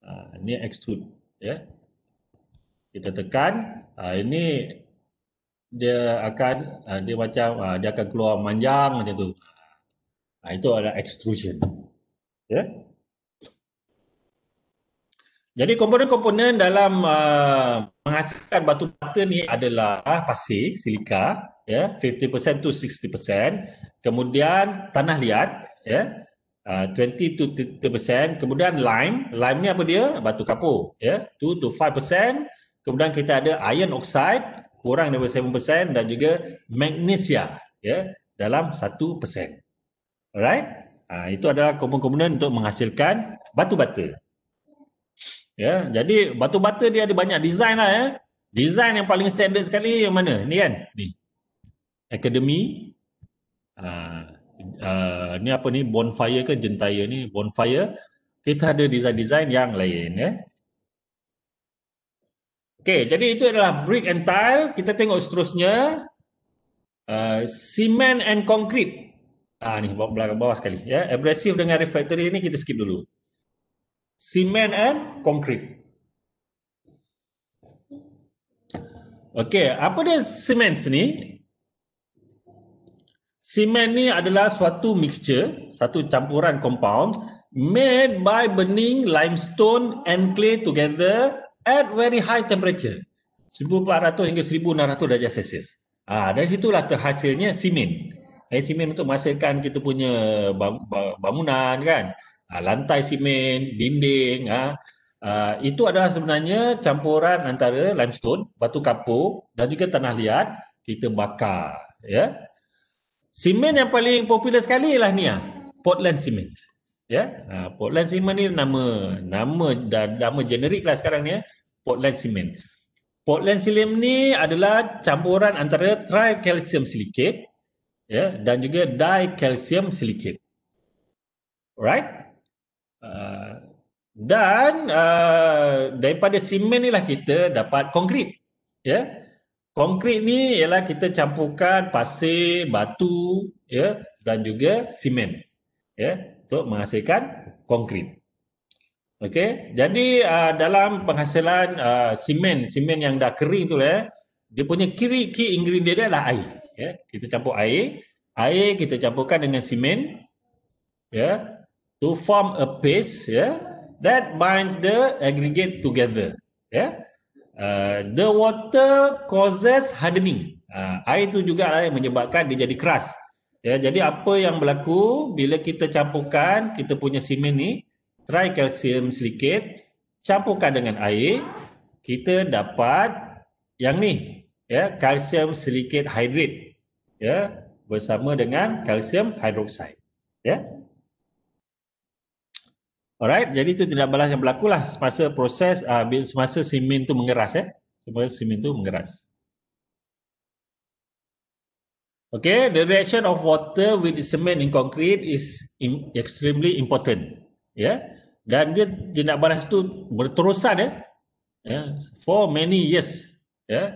Uh, ni extrude ya. Kita tekan uh, ini dia akan uh, dia macam uh, dia akan keluar manjang macam tu. Uh, itu adalah extrusion. Ya. Yeah? Jadi komponen-komponen dalam uh, menghasilkan batu bata ni adalah pasir, silika, ya, yeah, 50% to 60%, kemudian tanah liat, ya, yeah, uh, 20 to 30%, kemudian lime, lime ni apa dia? Batu kapur, ya, yeah, 2 to 5%, kemudian kita ada iron oxide, kurang daripada 7% dan juga magnesia ya dalam 1%. Alright? Ha, itu adalah komponen-komponen untuk menghasilkan batu bata. Ya, jadi batu bata dia ada banyak design lah ya. Design yang paling standard sekali yang mana? Ni kan? Ni. Academy. Uh, uh, ni apa ni? Bonfire ke Jentaya ni? Bonfire. Kita ada design-design yang lain ya. Okey, jadi itu adalah brick and tile. Kita tengok seterusnya. Uh, cement and concrete. Ah ni bawah, bawah sekali ya. Abrasive dengan refractory ni kita skip dulu. Cement and concrete. Okey, apa dia cement ni? Cement ni adalah suatu mixture, satu campuran compound made by burning limestone and clay together at very high temperature 1400 hingga 1600 darjah Celsius. Ah dari situlah terhasilnya simen. Eh simen untuk menghasilkan kita punya bangunan kan. Ah, lantai simen, dinding ah. ah itu adalah sebenarnya campuran antara limestone, batu kapur dan juga tanah liat kita bakar ya. Simen yang paling popular sekali lah ni ah. Portland cement. Ya. Ha, Portland cement ni nama nama dan nama generik lah sekarang ni ya. Portland cement. Portland cement ni adalah campuran antara tricalcium silicate ya dan juga dicalcium silicate. Alright? Uh, dan uh, daripada simen ni lah kita dapat konkrit. Ya. Konkrit ni ialah kita campurkan pasir, batu ya dan juga simen. Ya untuk menghasilkan konkrit. Okey, jadi uh, dalam penghasilan uh, simen, simen yang dah kering tu lah, dia punya key, key ingredient dia adalah air. Ya, yeah. kita campur air, air kita campurkan dengan simen, ya, yeah, to form a paste, ya, yeah, that binds the aggregate together. Ya, yeah. uh, the water causes hardening. Uh, air tu juga lah yang menyebabkan dia jadi keras. Ya, jadi apa yang berlaku bila kita campurkan kita punya simen ni tricalcium silicate campurkan dengan air kita dapat yang ni ya kalsium silicate hydrate ya bersama dengan kalsium hydroxide ya Alright, jadi itu tidak balas yang berlaku lah semasa proses uh, semasa simen tu mengeras ya. Semasa simen tu mengeras. Okay, the reaction of water with cement in concrete is in, extremely important. Ya. Yeah? Dan dia tindak balas tu berterusan ya. Yeah? For many years. Ya. Yeah?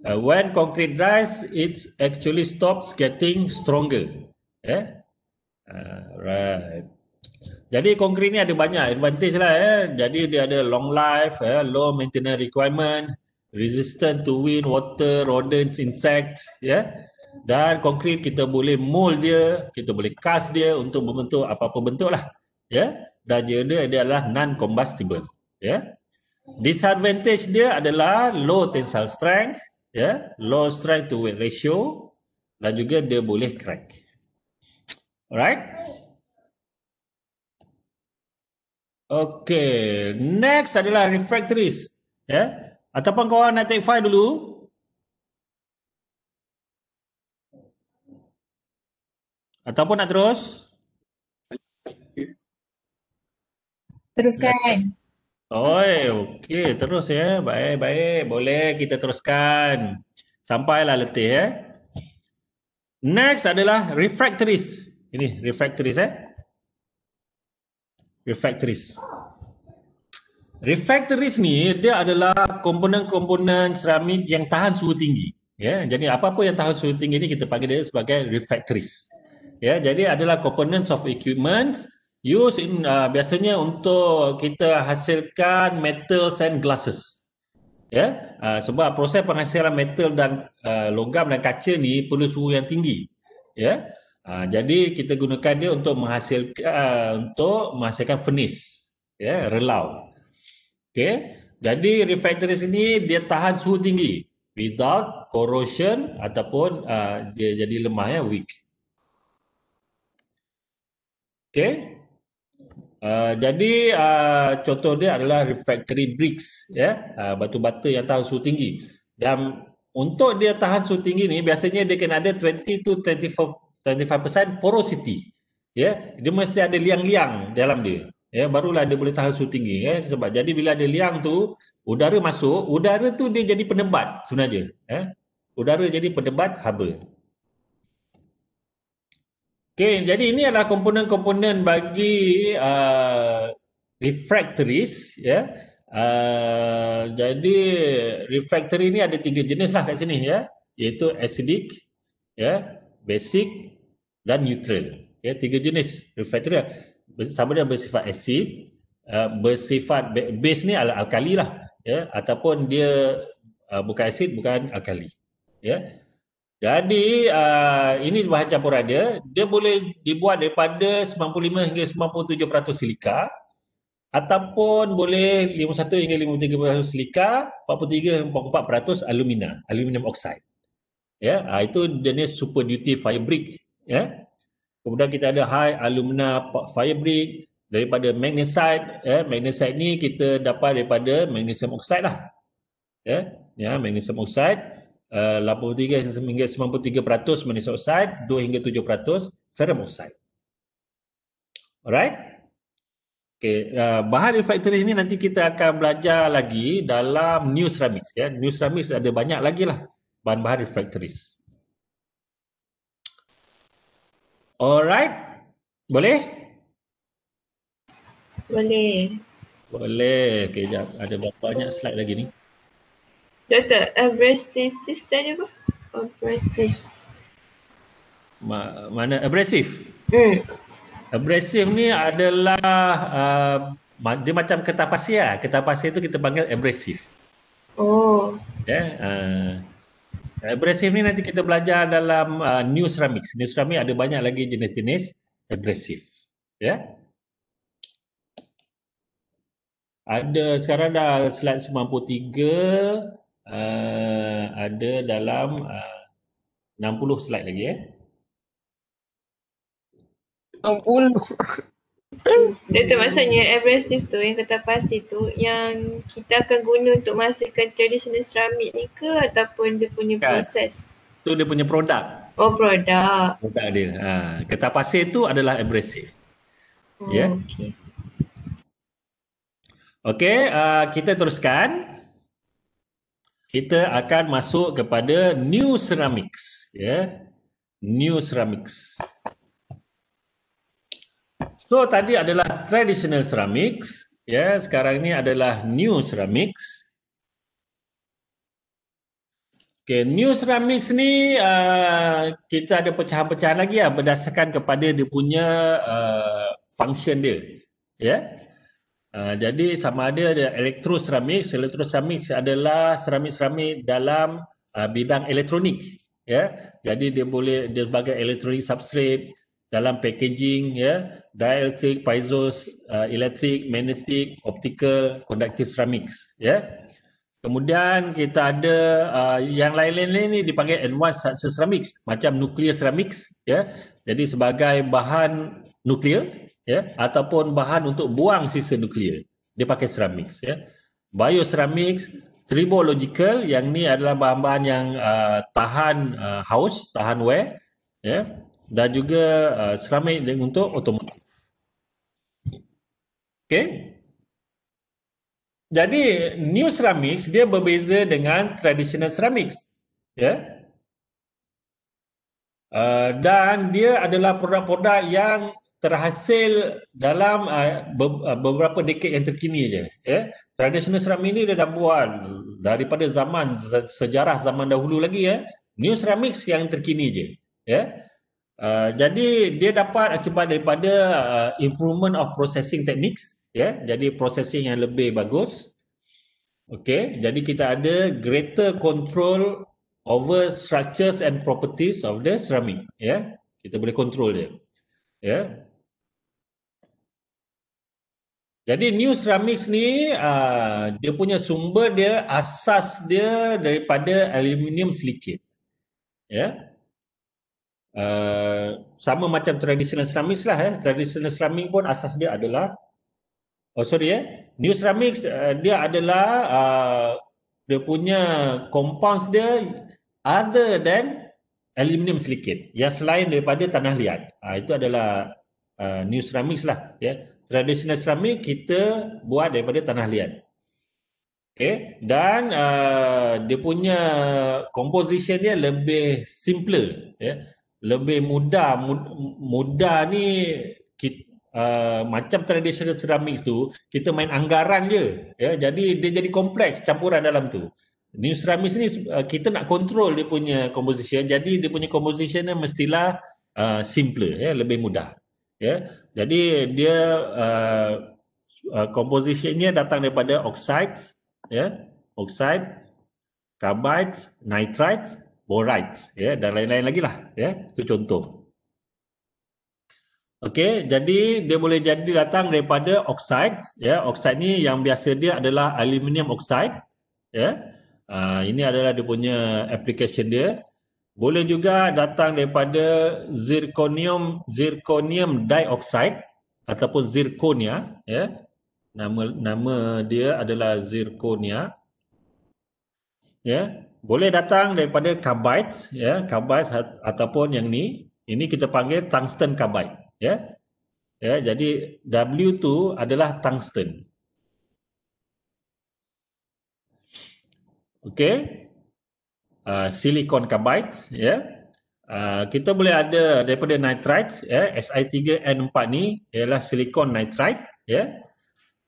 Uh, when concrete dries, it actually stops getting stronger. Ya. Yeah? Uh, right. Jadi konkrit ni ada banyak advantage lah ya. Jadi dia ada long life, ya, low maintenance requirement, resistant to wind, water, rodents, insects, ya. Dan konkrit kita boleh mold dia, kita boleh cast dia untuk membentuk apa-apa bentuk lah. Ya. Dan dia, dia adalah non-combustible. Ya. Disadvantage dia adalah low tensile strength, ya, low strength to weight ratio dan juga dia boleh crack. Alright. Okay, next adalah refractories. Ya. Ataupun kau nak take file dulu, Ataupun nak terus? Teruskan. Oi, okey, terus ya. Baik, baik. Boleh kita teruskan. Sampailah letih ya. Next adalah refractories. Ini refractories eh. Refractories. Refractories ni dia adalah komponen-komponen seramik yang tahan suhu tinggi. Ya, jadi apa-apa yang tahan suhu tinggi ni kita panggil dia sebagai refractories. Ya, jadi adalah components of equipment used in uh, biasanya untuk kita hasilkan metals and glasses. Ya, uh, sebab proses penghasilan metal dan uh, logam dan kaca ni perlu suhu yang tinggi. Ya. Uh, jadi kita gunakan dia untuk menghasilkan uh, untuk menghasilkan furnace. Ya, relau. Okey. Jadi refractories ini dia tahan suhu tinggi without corrosion ataupun uh, dia jadi lemah ya, weak. Okay. Uh, jadi uh, contoh dia adalah refractory bricks ya. Uh, batu bata yang tahan suhu tinggi. Dan untuk dia tahan suhu tinggi ni biasanya dia kena ada 20 to 24 25% porosity ya. Dia mesti ada liang-liang dalam dia ya. Barulah dia boleh tahan suhu tinggi ya. Sebab jadi bila ada liang tu udara masuk udara tu dia jadi penebat sebenarnya ya. Udara jadi penebat haba Okay, jadi ini adalah komponen-komponen bagi uh, refractories. Ya. Uh, jadi refractory ini ada tiga jenis lah kat sini ya, iaitu acidic, ya, basic dan neutral. Ya, tiga jenis refractory. Sama dia bersifat acid, uh, bersifat base ni adalah alkali lah, ya, ataupun dia uh, bukan acid, bukan alkali. Ya. Jadi uh, ini bahan campuran dia, dia boleh dibuat daripada 95 hingga 97% silika ataupun boleh 51 hingga 53% silika, 43 hingga 44% alumina, aluminium oxide. Ya, uh, itu jenis super duty fire brick, ya. Kemudian kita ada high alumina fire brick daripada magnesite, ya. Magnesite ni kita dapat daripada magnesium oxide lah. Ya, ya magnesium oxide. 83 uh, hingga 93% magnesium oxide, 2 hingga 7% ferrum oxide. Alright? Okay, uh, bahan refractory ini nanti kita akan belajar lagi dalam new ceramics ya. New ceramics ada banyak lagi lah bahan-bahan refractories. Alright? Boleh? Boleh. Boleh. Okay, jap. Ada berapa banyak slide lagi ni? Doktor, abrasive tadi apa? Abrasive. Ma mana abrasive? Hmm. Abrasive ni adalah uh, dia macam kertas pasir lah. Kertas pasir tu kita panggil abrasive. Oh. Ya. Yeah, uh, abrasive ni nanti kita belajar dalam uh, new ceramics. New ceramic ada banyak lagi jenis-jenis abrasive. Ya. Yeah? Ada sekarang dah slide 93 uh, ada dalam uh, 60 slide lagi eh. 60. Dia tu maksudnya abrasive tu yang kata pasir tu yang kita akan guna untuk menghasilkan traditional ceramic ni ke ataupun dia punya Kan. proses? Itu dia punya produk. Oh produk. Produk dia. Ha, getah pasir tu adalah abrasive. Oh, Ya. Okay. Okey, uh, kita teruskan. Kita akan masuk kepada new ceramics, ya. New ceramics. So tadi adalah traditional ceramics, ya. Sekarang ni adalah new ceramics. Okay, new ceramics ni uh, kita ada pecahan-pecahan lagi lah berdasarkan kepada dia punya uh, function dia. Ya. Uh, jadi sama ada elektroceramics, elektroceramics adalah ceramik-ceramik dalam uh, bidang elektronik, ya. Jadi dia boleh dia sebagai electronic substrate dalam packaging, ya, dielectric, piezo, uh, electric, magnetic, optical, conductive ceramics, ya. Kemudian kita ada uh, yang lain-lain ni dipanggil advanced structure ceramics macam nuclear ceramics ya. Jadi sebagai bahan nuklear ya ataupun bahan untuk buang sisa nuklear dia pakai ceramics ya. Bioceramics, tribological yang ni adalah bahan-bahan yang uh, tahan uh, haus, tahan wear ya dan juga uh, ceramik untuk otomotif. Okay. Jadi new ceramics dia berbeza dengan traditional ceramics. Ya. Uh, dan dia adalah produk-produk yang terhasil dalam uh, uh, beberapa dekad yang terkini je. Ya. Traditional ceramic ni dia dah buat daripada zaman se- sejarah zaman dahulu lagi ya. New ceramics yang terkini je. Ya. Uh, jadi dia dapat akibat daripada uh, improvement of processing techniques ya jadi processing yang lebih bagus okey jadi kita ada greater control over structures and properties of the ceramic ya kita boleh control dia ya jadi new ceramics ni uh, dia punya sumber dia asas dia daripada aluminium silicate ya Uh, sama macam traditional ceramics lah eh. Traditional ceramic pun asas dia adalah Oh sorry eh. New ceramics uh, dia adalah uh, dia punya compounds dia other than aluminium silicate yang selain daripada tanah liat. Uh, itu adalah uh, new ceramics lah ya. Yeah. Traditional ceramic kita buat daripada tanah liat. Okay. Dan uh, dia punya composition dia lebih simpler. Yeah lebih mudah mudah ni kita, uh, macam traditional ceramics tu kita main anggaran je ya jadi dia jadi kompleks campuran dalam tu new ceramics ni uh, kita nak control dia punya composition jadi dia punya composition ni mestilah uh, simpler ya lebih mudah ya. Jadi dia uh, uh, compositionnya datang daripada oxides ya. Oxide carbides nitrites borides ya. Dan lain-lain lagi lah ya. Itu contoh. Okey jadi dia boleh jadi datang daripada oxide ya. Oxide ni yang biasa dia adalah aluminium oxide ya. Uh, ini adalah dia punya application dia boleh juga datang daripada zirconium zirconium dioxide ataupun zirconia ya. Nama nama dia adalah zirconia ya. Boleh datang daripada carbides ya. Carbides ataupun yang ni ini kita panggil tungsten carbide ya. Ya jadi W2 adalah tungsten. Okey uh, silicon carbide ya. Uh, kita boleh ada daripada nitrites ya. Si3N4 ni ialah silicon nitride ya.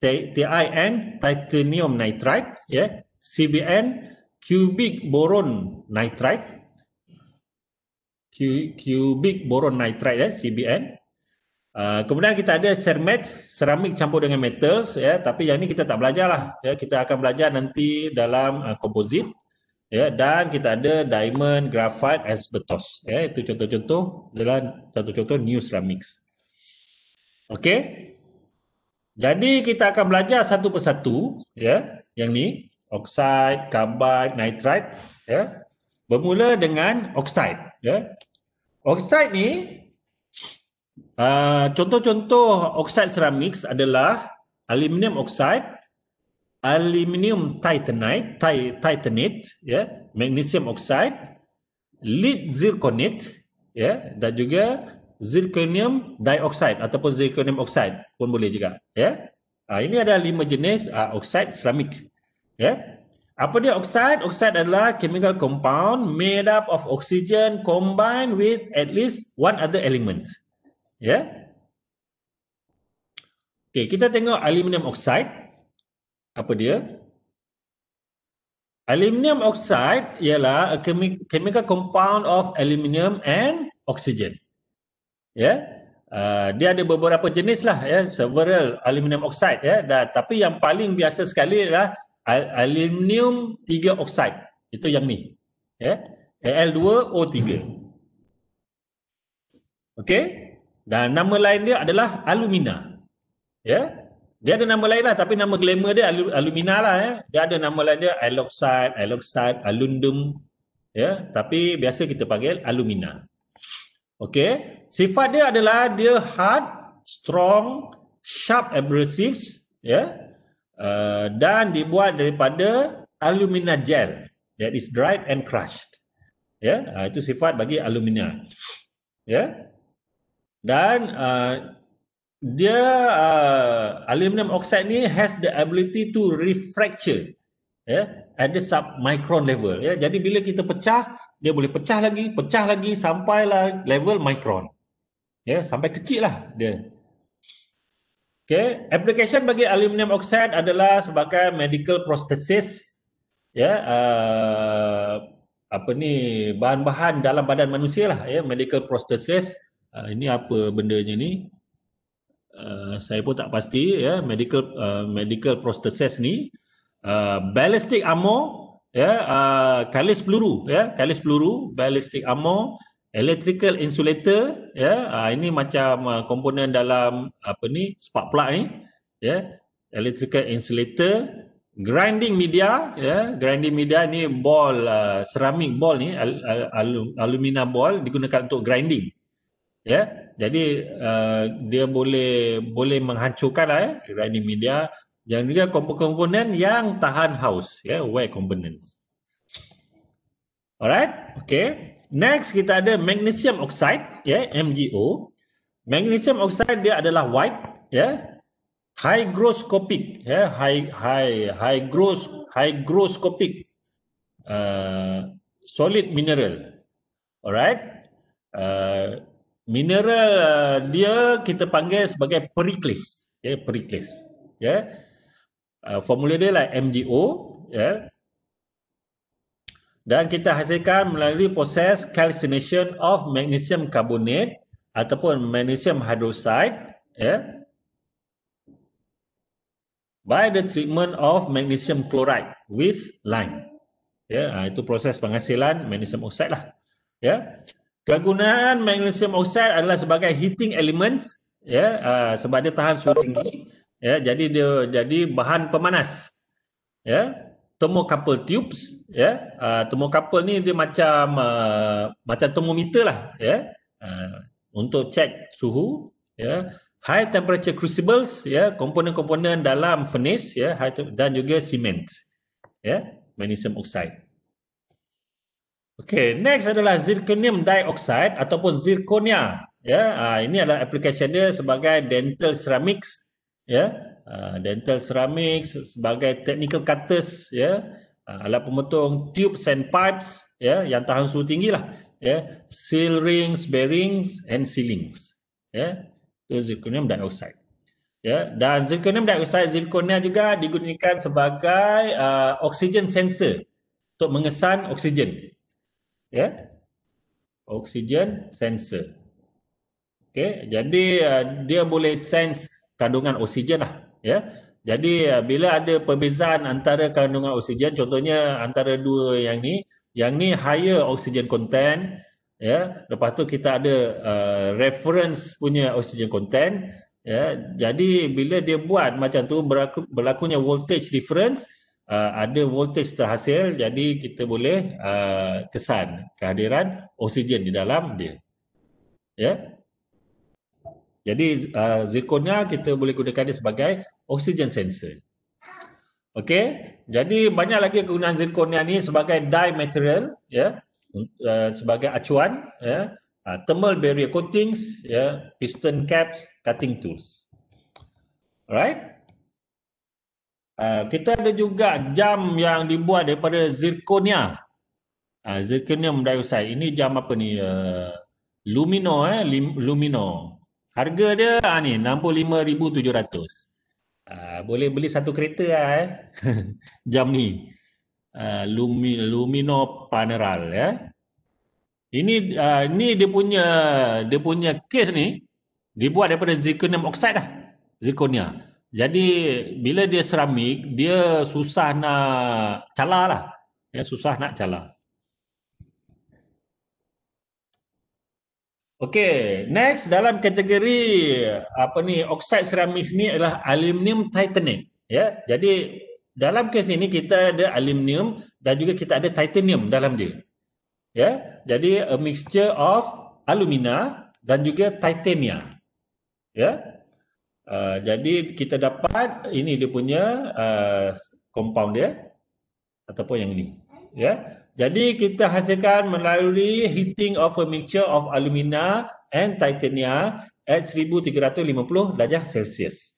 TiN titanium nitride ya. CBN cubic boron nitride cubic boron nitride ya CBN uh, kemudian kita ada cermet ceramik campur dengan metals ya. Tapi yang ni kita tak belajar lah ya. Kita akan belajar nanti dalam uh, komposit ya dan kita ada diamond graphite asbestos ya itu contoh-contoh adalah contoh-contoh new ceramics okey jadi kita akan belajar satu persatu ya yang ni oxide, carbide, nitride ya. Bermula dengan oxide ya. Oxide ni Uh, contoh-contoh oksid ceramics adalah aluminium oxide, aluminium titanate, ti- titanate, ya, magnesium oxide, lead zirconate, ya, dan juga zirconium dioxide ataupun zirconium oxide pun boleh juga, ya. Uh, ini ada lima jenis uh, oksid ceramik, ya. Apa dia oksid? Oksid adalah chemical compound made up of oxygen combined with at least one other element. Ya. Yeah. Okey, kita tengok aluminium oxide. Apa dia? Aluminium oxide ialah a chemical compound of aluminium and oxygen. Ya. Yeah. Uh, dia ada beberapa jenis lah ya, several aluminium oxide ya. Dan, tapi yang paling biasa sekali adalah aluminium 3 oxide. Itu yang ni. Ya. Al2O3. Okey. Dan nama lain dia adalah alumina. Ya. Dia ada nama lain lah tapi nama glamour dia alumina lah ya. Dia ada nama lain dia aloxide, aloxide, alundum. Ya, tapi biasa kita panggil alumina. Okey. Sifat dia adalah dia hard, strong, sharp abrasives, ya. Uh, dan dibuat daripada alumina gel that is dried and crushed. Ya, uh, itu sifat bagi alumina. Ya. Dan uh, dia uh, aluminium oxide ni has the ability to refracture ya at the submicron level ya. Jadi bila kita pecah dia boleh pecah lagi pecah lagi sampailah level micron ya. Sampai kecil lah dia. Okay, application bagi aluminium oxide adalah sebagai medical prosthesis, ya, uh, apa ni bahan-bahan dalam badan manusia lah, ya, medical prosthesis. Uh, ini apa bendanya ni? Uh, saya pun tak pasti, ya, medical uh, medical prosthesis ni, uh, ballistic ammo, ya, uh, kalis peluru, ya, kalis peluru, ballistic ammo, electrical insulator ya uh, ini macam uh, komponen dalam apa ni spark plug ni ya electrical insulator grinding media ya grinding media ni ball uh, ceramic ball ni al, al, alumina ball digunakan untuk grinding ya jadi uh, dia boleh boleh menghancurkan lah, ya grinding media dan juga komponen-komponen yang tahan haus ya wear components alright okay Next kita ada magnesium oxide ya yeah, MgO. Magnesium oxide dia adalah white ya. Yeah. Hygroscopic ya yeah. high high hygros hygroscopic uh, solid mineral. Alright. Uh, mineral uh, dia kita panggil sebagai pericles ya yeah, pericles ya. Yeah. Uh, formula dia lah MgO ya. Yeah dan kita hasilkan melalui proses calcination of magnesium carbonate ataupun magnesium hydroxide ya yeah, by the treatment of magnesium chloride with lime ya yeah, itu proses penghasilan magnesium oxide lah ya yeah. Kegunaan magnesium oxide adalah sebagai heating element ya uh, sebab dia tahan suhu tinggi ya jadi dia jadi bahan pemanas ya. Thermocouple tubes ya uh, thermocouple ni dia macam uh, macam thermometer lah ya. Uh, untuk cek suhu ya. High temperature crucibles ya komponen-komponen dalam furnace ya dan juga cement ya magnesium oxide Okay, next adalah zirconium dioxide ataupun zirconia. Ya, uh, ini adalah application dia sebagai dental ceramics. Ya, uh, dental ceramics sebagai technical cutters ya. Uh, alat pemotong tubes and pipes ya yang tahan suhu tinggi lah ya. Seal rings bearings and sealings ya. Itu zirconium dioxide ya. Dan zirconium dioxide zirconia juga digunakan sebagai uh, oxygen sensor untuk mengesan oksigen ya. Oxygen sensor. Okey jadi uh, dia boleh sense kandungan oksigen lah ya. Jadi bila ada perbezaan antara kandungan oksigen contohnya antara dua yang ni yang ni higher oxygen content ya. Lepas tu kita ada uh, reference punya oxygen content ya. Jadi bila dia buat macam tu berlaku, berlakunya voltage difference uh, ada voltage terhasil jadi kita boleh uh, kesan kehadiran oksigen di dalam dia ya Jadi uh, zirconia kita boleh gunakan dia sebagai oxygen sensor. Okey, jadi banyak lagi kegunaan zirconia ni sebagai dye material ya, uh, sebagai acuan ya, uh, thermal barrier coatings ya, piston caps, cutting tools. Alright. Uh, kita ada juga jam yang dibuat daripada zirconia. Uh, zirconium dioxide. Ini jam apa ni? Uh, Lumino eh, Lim, Lumino. Harga dia ah, ni 65,700. Uh, boleh beli satu kereta lah eh. jam ni. Uh, Lumi, Lumino Paneral ya. Ini uh, ni dia punya dia punya case ni dibuat daripada zirconium oxide lah. Zirconia. Jadi bila dia seramik, dia susah nak cala lah. Ya, susah nak cala. Okey, next dalam kategori apa ni oxide ceramics ni adalah aluminium titanate. Ya, jadi dalam kes ini kita ada aluminium dan juga kita ada titanium dalam dia. Ya, jadi a mixture of alumina dan juga titania. Ya, uh, jadi kita dapat ini dia punya uh, compound dia ataupun yang ini. Ya, jadi kita hasilkan melalui heating of a mixture of alumina and titania at 1350 darjah Celsius.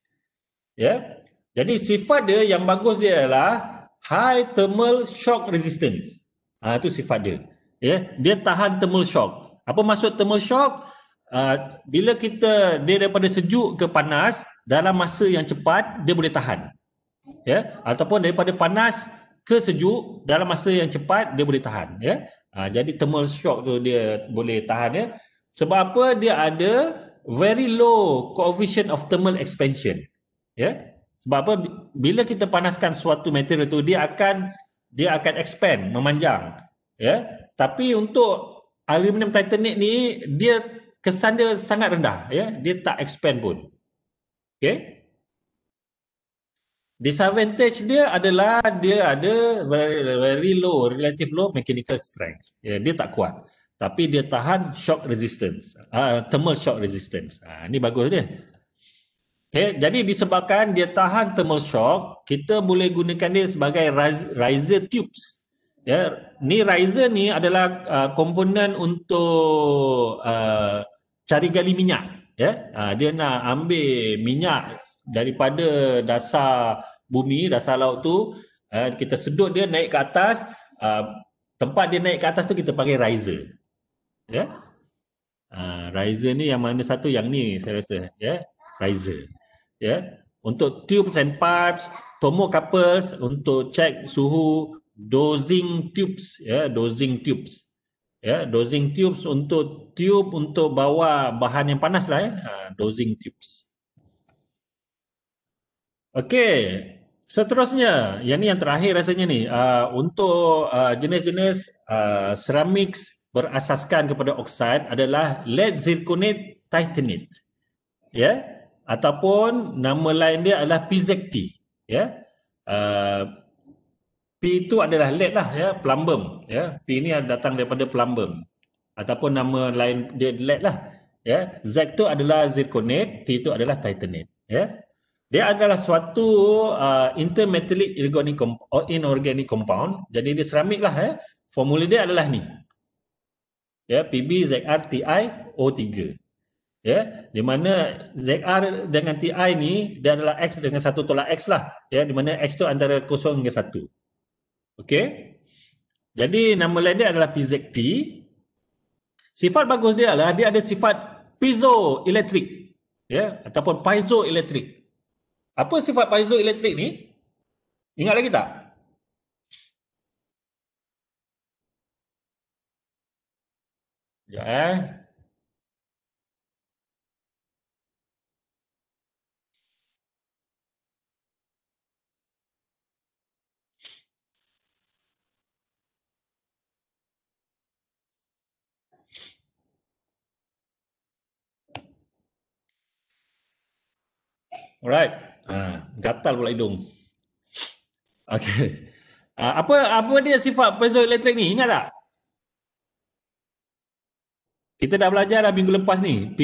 Ya. Jadi sifat dia yang bagus dia adalah high thermal shock resistance. Ah ha, itu sifat dia. Ya, dia tahan thermal shock. Apa maksud thermal shock? Uh, bila kita dia daripada sejuk ke panas dalam masa yang cepat dia boleh tahan. Ya, ataupun daripada panas ke sejuk dalam masa yang cepat dia boleh tahan ya. Ha, jadi thermal shock tu dia boleh tahan ya. Sebab apa dia ada very low coefficient of thermal expansion. Ya. Sebab apa bila kita panaskan suatu material tu dia akan dia akan expand, memanjang. Ya. Tapi untuk aluminium titanate ni dia kesan dia sangat rendah ya. Dia tak expand pun. Okay. Disadvantage dia adalah dia ada very, very low, relative low mechanical strength. Ya, dia tak kuat. Tapi dia tahan shock resistance, uh, thermal shock resistance. Uh, ini bagus dia. Okay, jadi disebabkan dia tahan thermal shock, kita boleh gunakan dia sebagai riser tubes. Ya, ni riser ni adalah uh, komponen untuk uh, cari gali minyak. Ya, uh, dia nak ambil minyak daripada dasar bumi, dasar laut tu, uh, kita sedut dia naik ke atas, uh, tempat dia naik ke atas tu kita panggil riser. Ya. Yeah? Uh, riser ni yang mana satu yang ni saya rasa, ya. Yeah? Riser. Ya. Yeah? Untuk tubes and pipes, thermocouples untuk cek suhu dosing tubes, ya, yeah? dosing tubes. Ya, dosing tubes untuk tube untuk bawa bahan yang panas lah ya, uh, dosing tubes. Okey, seterusnya, yang ni yang terakhir rasanya ni, uh, untuk uh, jenis-jenis uh, ceramics berasaskan kepada oksida adalah lead zirconate titanate. Ya, yeah? ataupun nama lain dia adalah PZT, ya. Yeah? Uh, P itu adalah lead lah ya, plumbum, ya. P ini datang daripada plumbum ataupun nama lain dia lead lah, ya. Z itu adalah zirconate, T itu adalah titanate, ya. Dia adalah suatu uh, intermetallic inorganic, comp- or inorganic compound. Jadi dia seramik lah. Eh. Formula dia adalah ni. Ya, PbZrTiO3. Ya, di mana Zr dengan Ti ni dia adalah X dengan satu tolak X lah. Ya, di mana X tu antara kosong hingga satu. Okey. Jadi nama lain dia adalah PZT. Sifat bagus dia adalah dia ada sifat piezoelectric. Ya, ataupun piezoelectric. Apa sifat piezoelektrik ni? Ingat lagi tak? Ya eh. Alright. Ha, gatal pula hidung. Okey. Ha, apa apa dia sifat piezoelektrik ni? Ingat tak? Kita dah belajar dah minggu lepas ni.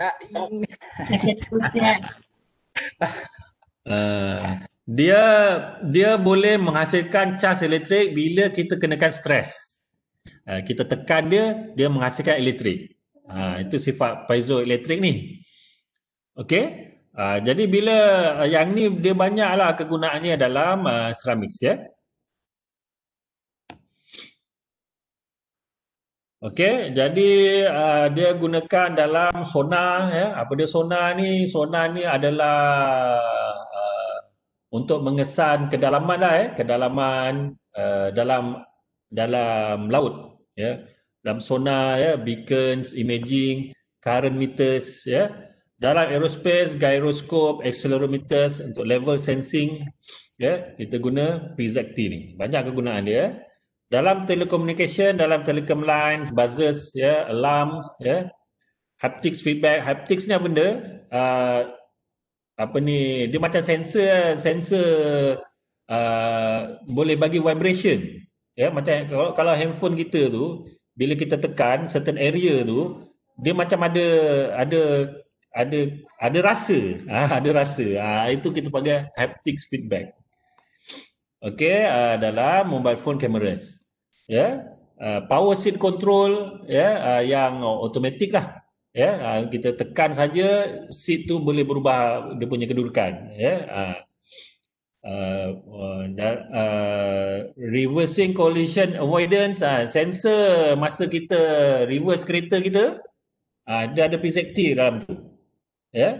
Ah, stress. Uh, dia dia boleh menghasilkan cas elektrik bila kita kenakan stres. Uh, kita tekan dia, dia menghasilkan elektrik. Uh, itu sifat piezoelektrik ni. Okey. Uh, jadi bila uh, yang ni dia banyaklah kegunaannya dalam uh, ceramics ya. Okey, jadi uh, dia gunakan dalam sonar ya. Apa dia sonar ni? Sonar ni adalah uh, untuk mengesan kedalaman lah eh, kedalaman uh, dalam dalam laut ya. Dalam sonar ya, beacons, imaging, current meters ya. Dalam aerospace, gyroscope, accelerometers untuk level sensing ya, kita guna PZT ni. Banyak kegunaan dia. Eh dalam telecommunication dalam telecom lines buzzers ya alarms ya haptics feedback haptics ni apa benda uh, apa ni dia macam sensor sensor uh, boleh bagi vibration ya macam kalau, kalau handphone kita tu bila kita tekan certain area tu dia macam ada ada ada ada rasa. Ha, ada rasa. Ha, itu kita panggil haptics feedback. Okey uh, dalam mobile phone cameras. Ya uh, power seat control ya uh, yang automatik lah. Ya uh, kita tekan saja seat tu boleh berubah dia punya kedudukan. Ya uh, uh, uh, uh, reversing collision avoidance uh, sensor masa kita reverse kereta kita uh, dia ada PZT dalam tu ya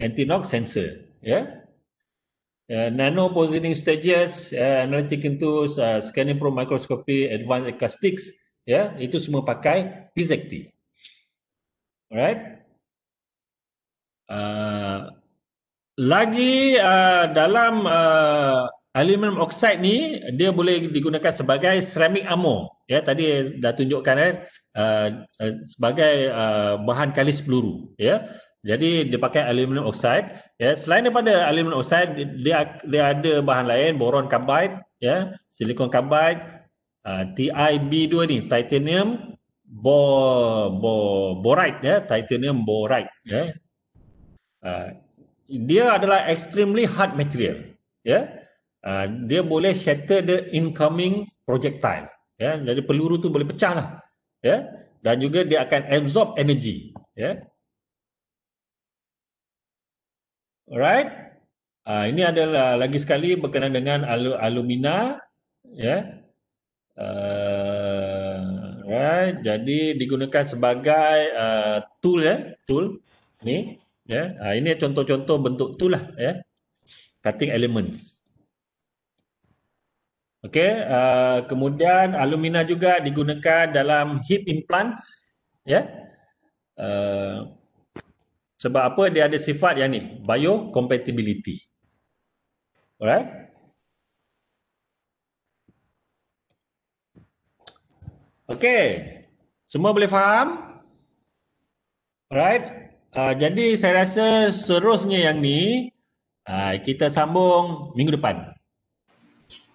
anti knock sensor ya uh, nano positioning stages, uh, analytic tools, uh, scanning probe microscopy, advanced acoustics, ya, yeah, itu semua pakai PZT. Alright. Uh, lagi uh, dalam uh, aluminium oxide ni dia boleh digunakan sebagai ceramic armor. Ya, tadi dah tunjukkan kan uh, uh, sebagai uh, bahan kalis peluru, ya. Jadi dia pakai aluminium oxide. Ya, selain daripada aluminium oxide, dia dia ada bahan lain, boron carbide, ya, silicon carbide, uh, TiB2 ni, titanium bo, bo, boride, ya, titanium boride, ya. Uh, dia adalah extremely hard material, ya. Uh, dia boleh shatter the incoming projectile, ya. Jadi peluru tu boleh pecah lah, ya. Dan juga dia akan absorb energy, ya. Alright. Uh, ini adalah lagi sekali berkenaan dengan alu, alumina. Ya. Yeah. Uh, right. Jadi digunakan sebagai uh, tool ya. Tool. Ni. Ya. Uh, ini contoh-contoh bentuk tool lah. Ya. Cutting elements. Okay. Uh, kemudian alumina juga digunakan dalam hip implants. Ya. Yeah. Uh, sebab apa dia ada sifat yang ni, biocompatibility. Alright? Okay. Semua boleh faham? Alright? Uh, jadi saya rasa seterusnya yang ni, uh, kita sambung minggu depan.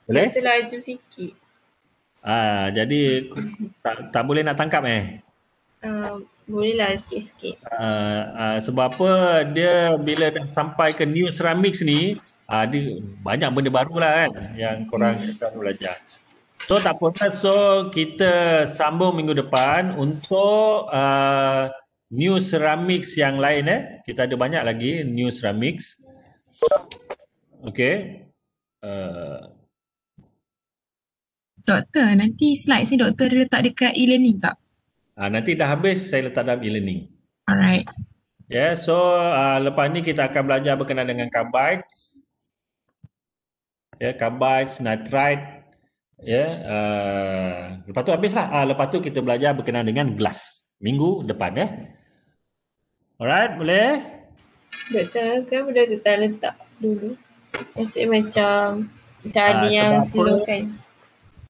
Boleh? Kita laju sikit. Uh, jadi tak, tak boleh nak tangkap eh? Uh, Bolehlah sikit-sikit. Uh, uh, sebab apa dia bila dah sampai ke new ceramics ni uh, dia banyak benda baru lah kan yang korang akan belajar. So tak apa so kita sambung minggu depan untuk uh, new ceramics yang lain eh. Kita ada banyak lagi new ceramics. Okay. Uh, doktor, nanti slide saya doktor letak dekat e-learning tak? Uh, nanti dah habis saya letak dalam e-learning. Alright. Yeah, so uh, lepas ni kita akan belajar berkenaan dengan carbides. Ya, yeah, carbides, nitrite. Ya, yeah, uh, lepas tu habislah. Uh, lepas tu kita belajar berkenaan dengan glass. Minggu depan ya. Yeah. Alright, boleh? Doktor, kan dah letak letak dulu. Maksudnya macam macam ada uh, yang silakan.